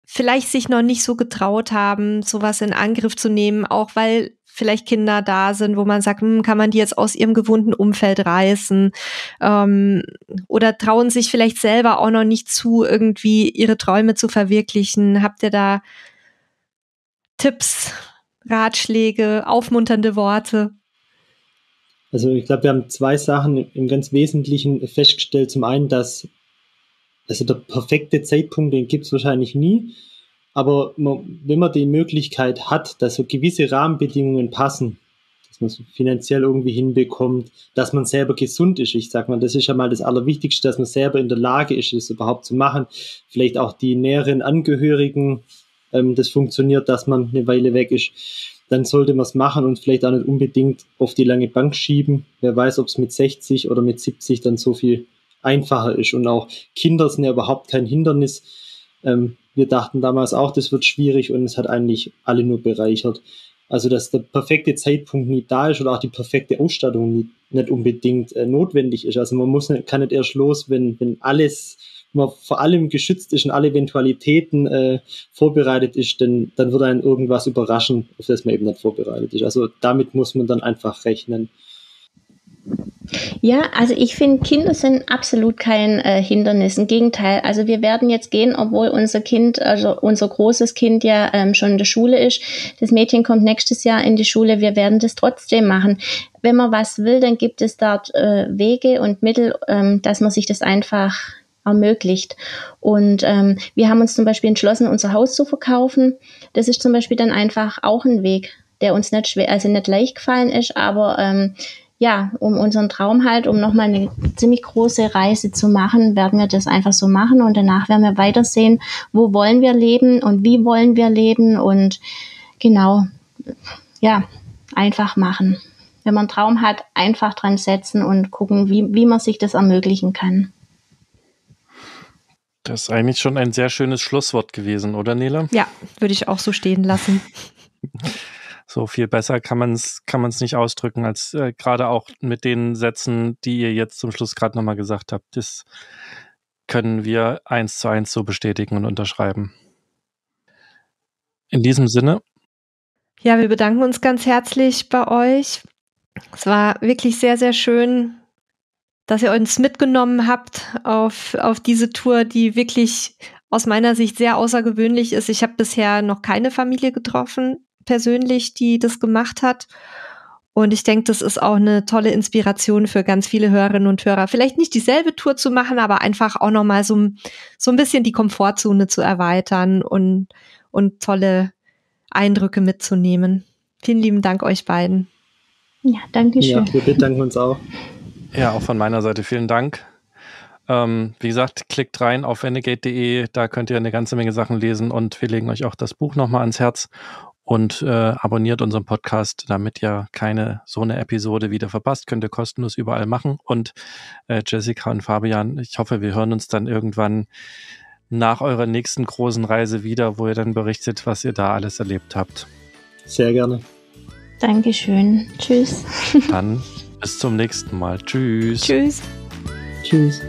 vielleicht sich noch nicht so getraut haben, sowas in Angriff zu nehmen, auch weil vielleicht Kinder da sind, wo man sagt, hm, kann man die jetzt aus ihrem gewohnten Umfeld reißen? Ähm, oder trauen sich vielleicht selber auch noch nicht zu, irgendwie ihre Träume zu verwirklichen? Habt ihr da Tipps, Ratschläge, aufmunternde Worte? Also ich glaube, wir haben zwei Sachen im ganz Wesentlichen festgestellt. Zum einen, dass also der perfekte Zeitpunkt, den gibt es wahrscheinlich nie. Aber man, wenn man die Möglichkeit hat, dass so gewisse Rahmenbedingungen passen, dass man es finanziell irgendwie hinbekommt, dass man selber gesund ist. Ich sag mal, das ist ja mal das Allerwichtigste, dass man selber in der Lage ist, das überhaupt zu machen. Vielleicht auch die näheren Angehörigen, ähm, das funktioniert, dass man eine Weile weg ist. Dann sollte man es machen und vielleicht auch nicht unbedingt auf die lange Bank schieben. Wer weiß, ob es mit 60 oder mit 70 dann so viel einfacher ist. Und auch Kinder sind ja überhaupt kein Hindernis. Ähm, wir dachten damals auch, das wird schwierig und es hat eigentlich alle nur bereichert. Also, dass der perfekte Zeitpunkt nie da ist oder auch die perfekte Ausstattung nie, nicht unbedingt äh, notwendig ist. Also man muss nicht, kann nicht erst los, wenn, wenn alles, man vor allem geschützt ist und alle Eventualitäten äh, vorbereitet ist, denn dann wird einen irgendwas überraschen, auf das man eben nicht vorbereitet ist. Also damit muss man dann einfach rechnen. Ja, also ich finde, Kinder sind absolut kein äh, Hindernis. Im Gegenteil, also wir werden jetzt gehen, obwohl unser Kind, also unser großes Kind ja ähm, schon in der Schule ist. Das Mädchen kommt nächstes Jahr in die Schule. Wir werden das trotzdem machen. Wenn man was will, dann gibt es dort äh, Wege und Mittel, ähm, dass man sich das einfach ermöglicht. Und ähm, wir haben uns zum Beispiel entschlossen, unser Haus zu verkaufen. Das ist zum Beispiel dann einfach auch ein Weg, der uns nicht schwer, also nicht leicht gefallen ist, aber ähm, ja, um unseren Traum halt, um nochmal eine ziemlich große Reise zu machen, werden wir das einfach so machen und danach werden wir weitersehen, wo wollen wir leben und wie wollen wir leben und genau, ja, einfach machen. Wenn man einen Traum hat, einfach dran setzen und gucken, wie, wie man sich das ermöglichen kann. Das ist eigentlich schon ein sehr schönes Schlusswort gewesen, oder Nele? Ja, würde ich auch so stehen lassen. [laughs] So viel besser kann man es kann man's nicht ausdrücken, als äh, gerade auch mit den Sätzen, die ihr jetzt zum Schluss gerade nochmal gesagt habt. Das können wir eins zu eins so bestätigen und unterschreiben. In diesem Sinne. Ja, wir bedanken uns ganz herzlich bei euch. Es war wirklich sehr, sehr schön, dass ihr uns mitgenommen habt auf, auf diese Tour, die wirklich aus meiner Sicht sehr außergewöhnlich ist. Ich habe bisher noch keine Familie getroffen, persönlich, die das gemacht hat. Und ich denke, das ist auch eine tolle Inspiration für ganz viele Hörerinnen und Hörer. Vielleicht nicht dieselbe Tour zu machen, aber einfach auch nochmal so, so ein bisschen die Komfortzone zu erweitern und, und tolle Eindrücke mitzunehmen. Vielen lieben Dank euch beiden. Ja, danke schön. Ja, wir bedanken uns auch. Ja, auch von meiner Seite vielen Dank. Ähm, wie gesagt, klickt rein auf renegade.de, da könnt ihr eine ganze Menge Sachen lesen und wir legen euch auch das Buch nochmal ans Herz und äh, abonniert unseren Podcast, damit ihr keine so eine Episode wieder verpasst. Könnt ihr kostenlos überall machen. Und äh, Jessica und Fabian, ich hoffe, wir hören uns dann irgendwann nach eurer nächsten großen Reise wieder, wo ihr dann berichtet, was ihr da alles erlebt habt. Sehr gerne. Dankeschön. Tschüss. Dann bis zum nächsten Mal. Tschüss. Tschüss. Tschüss.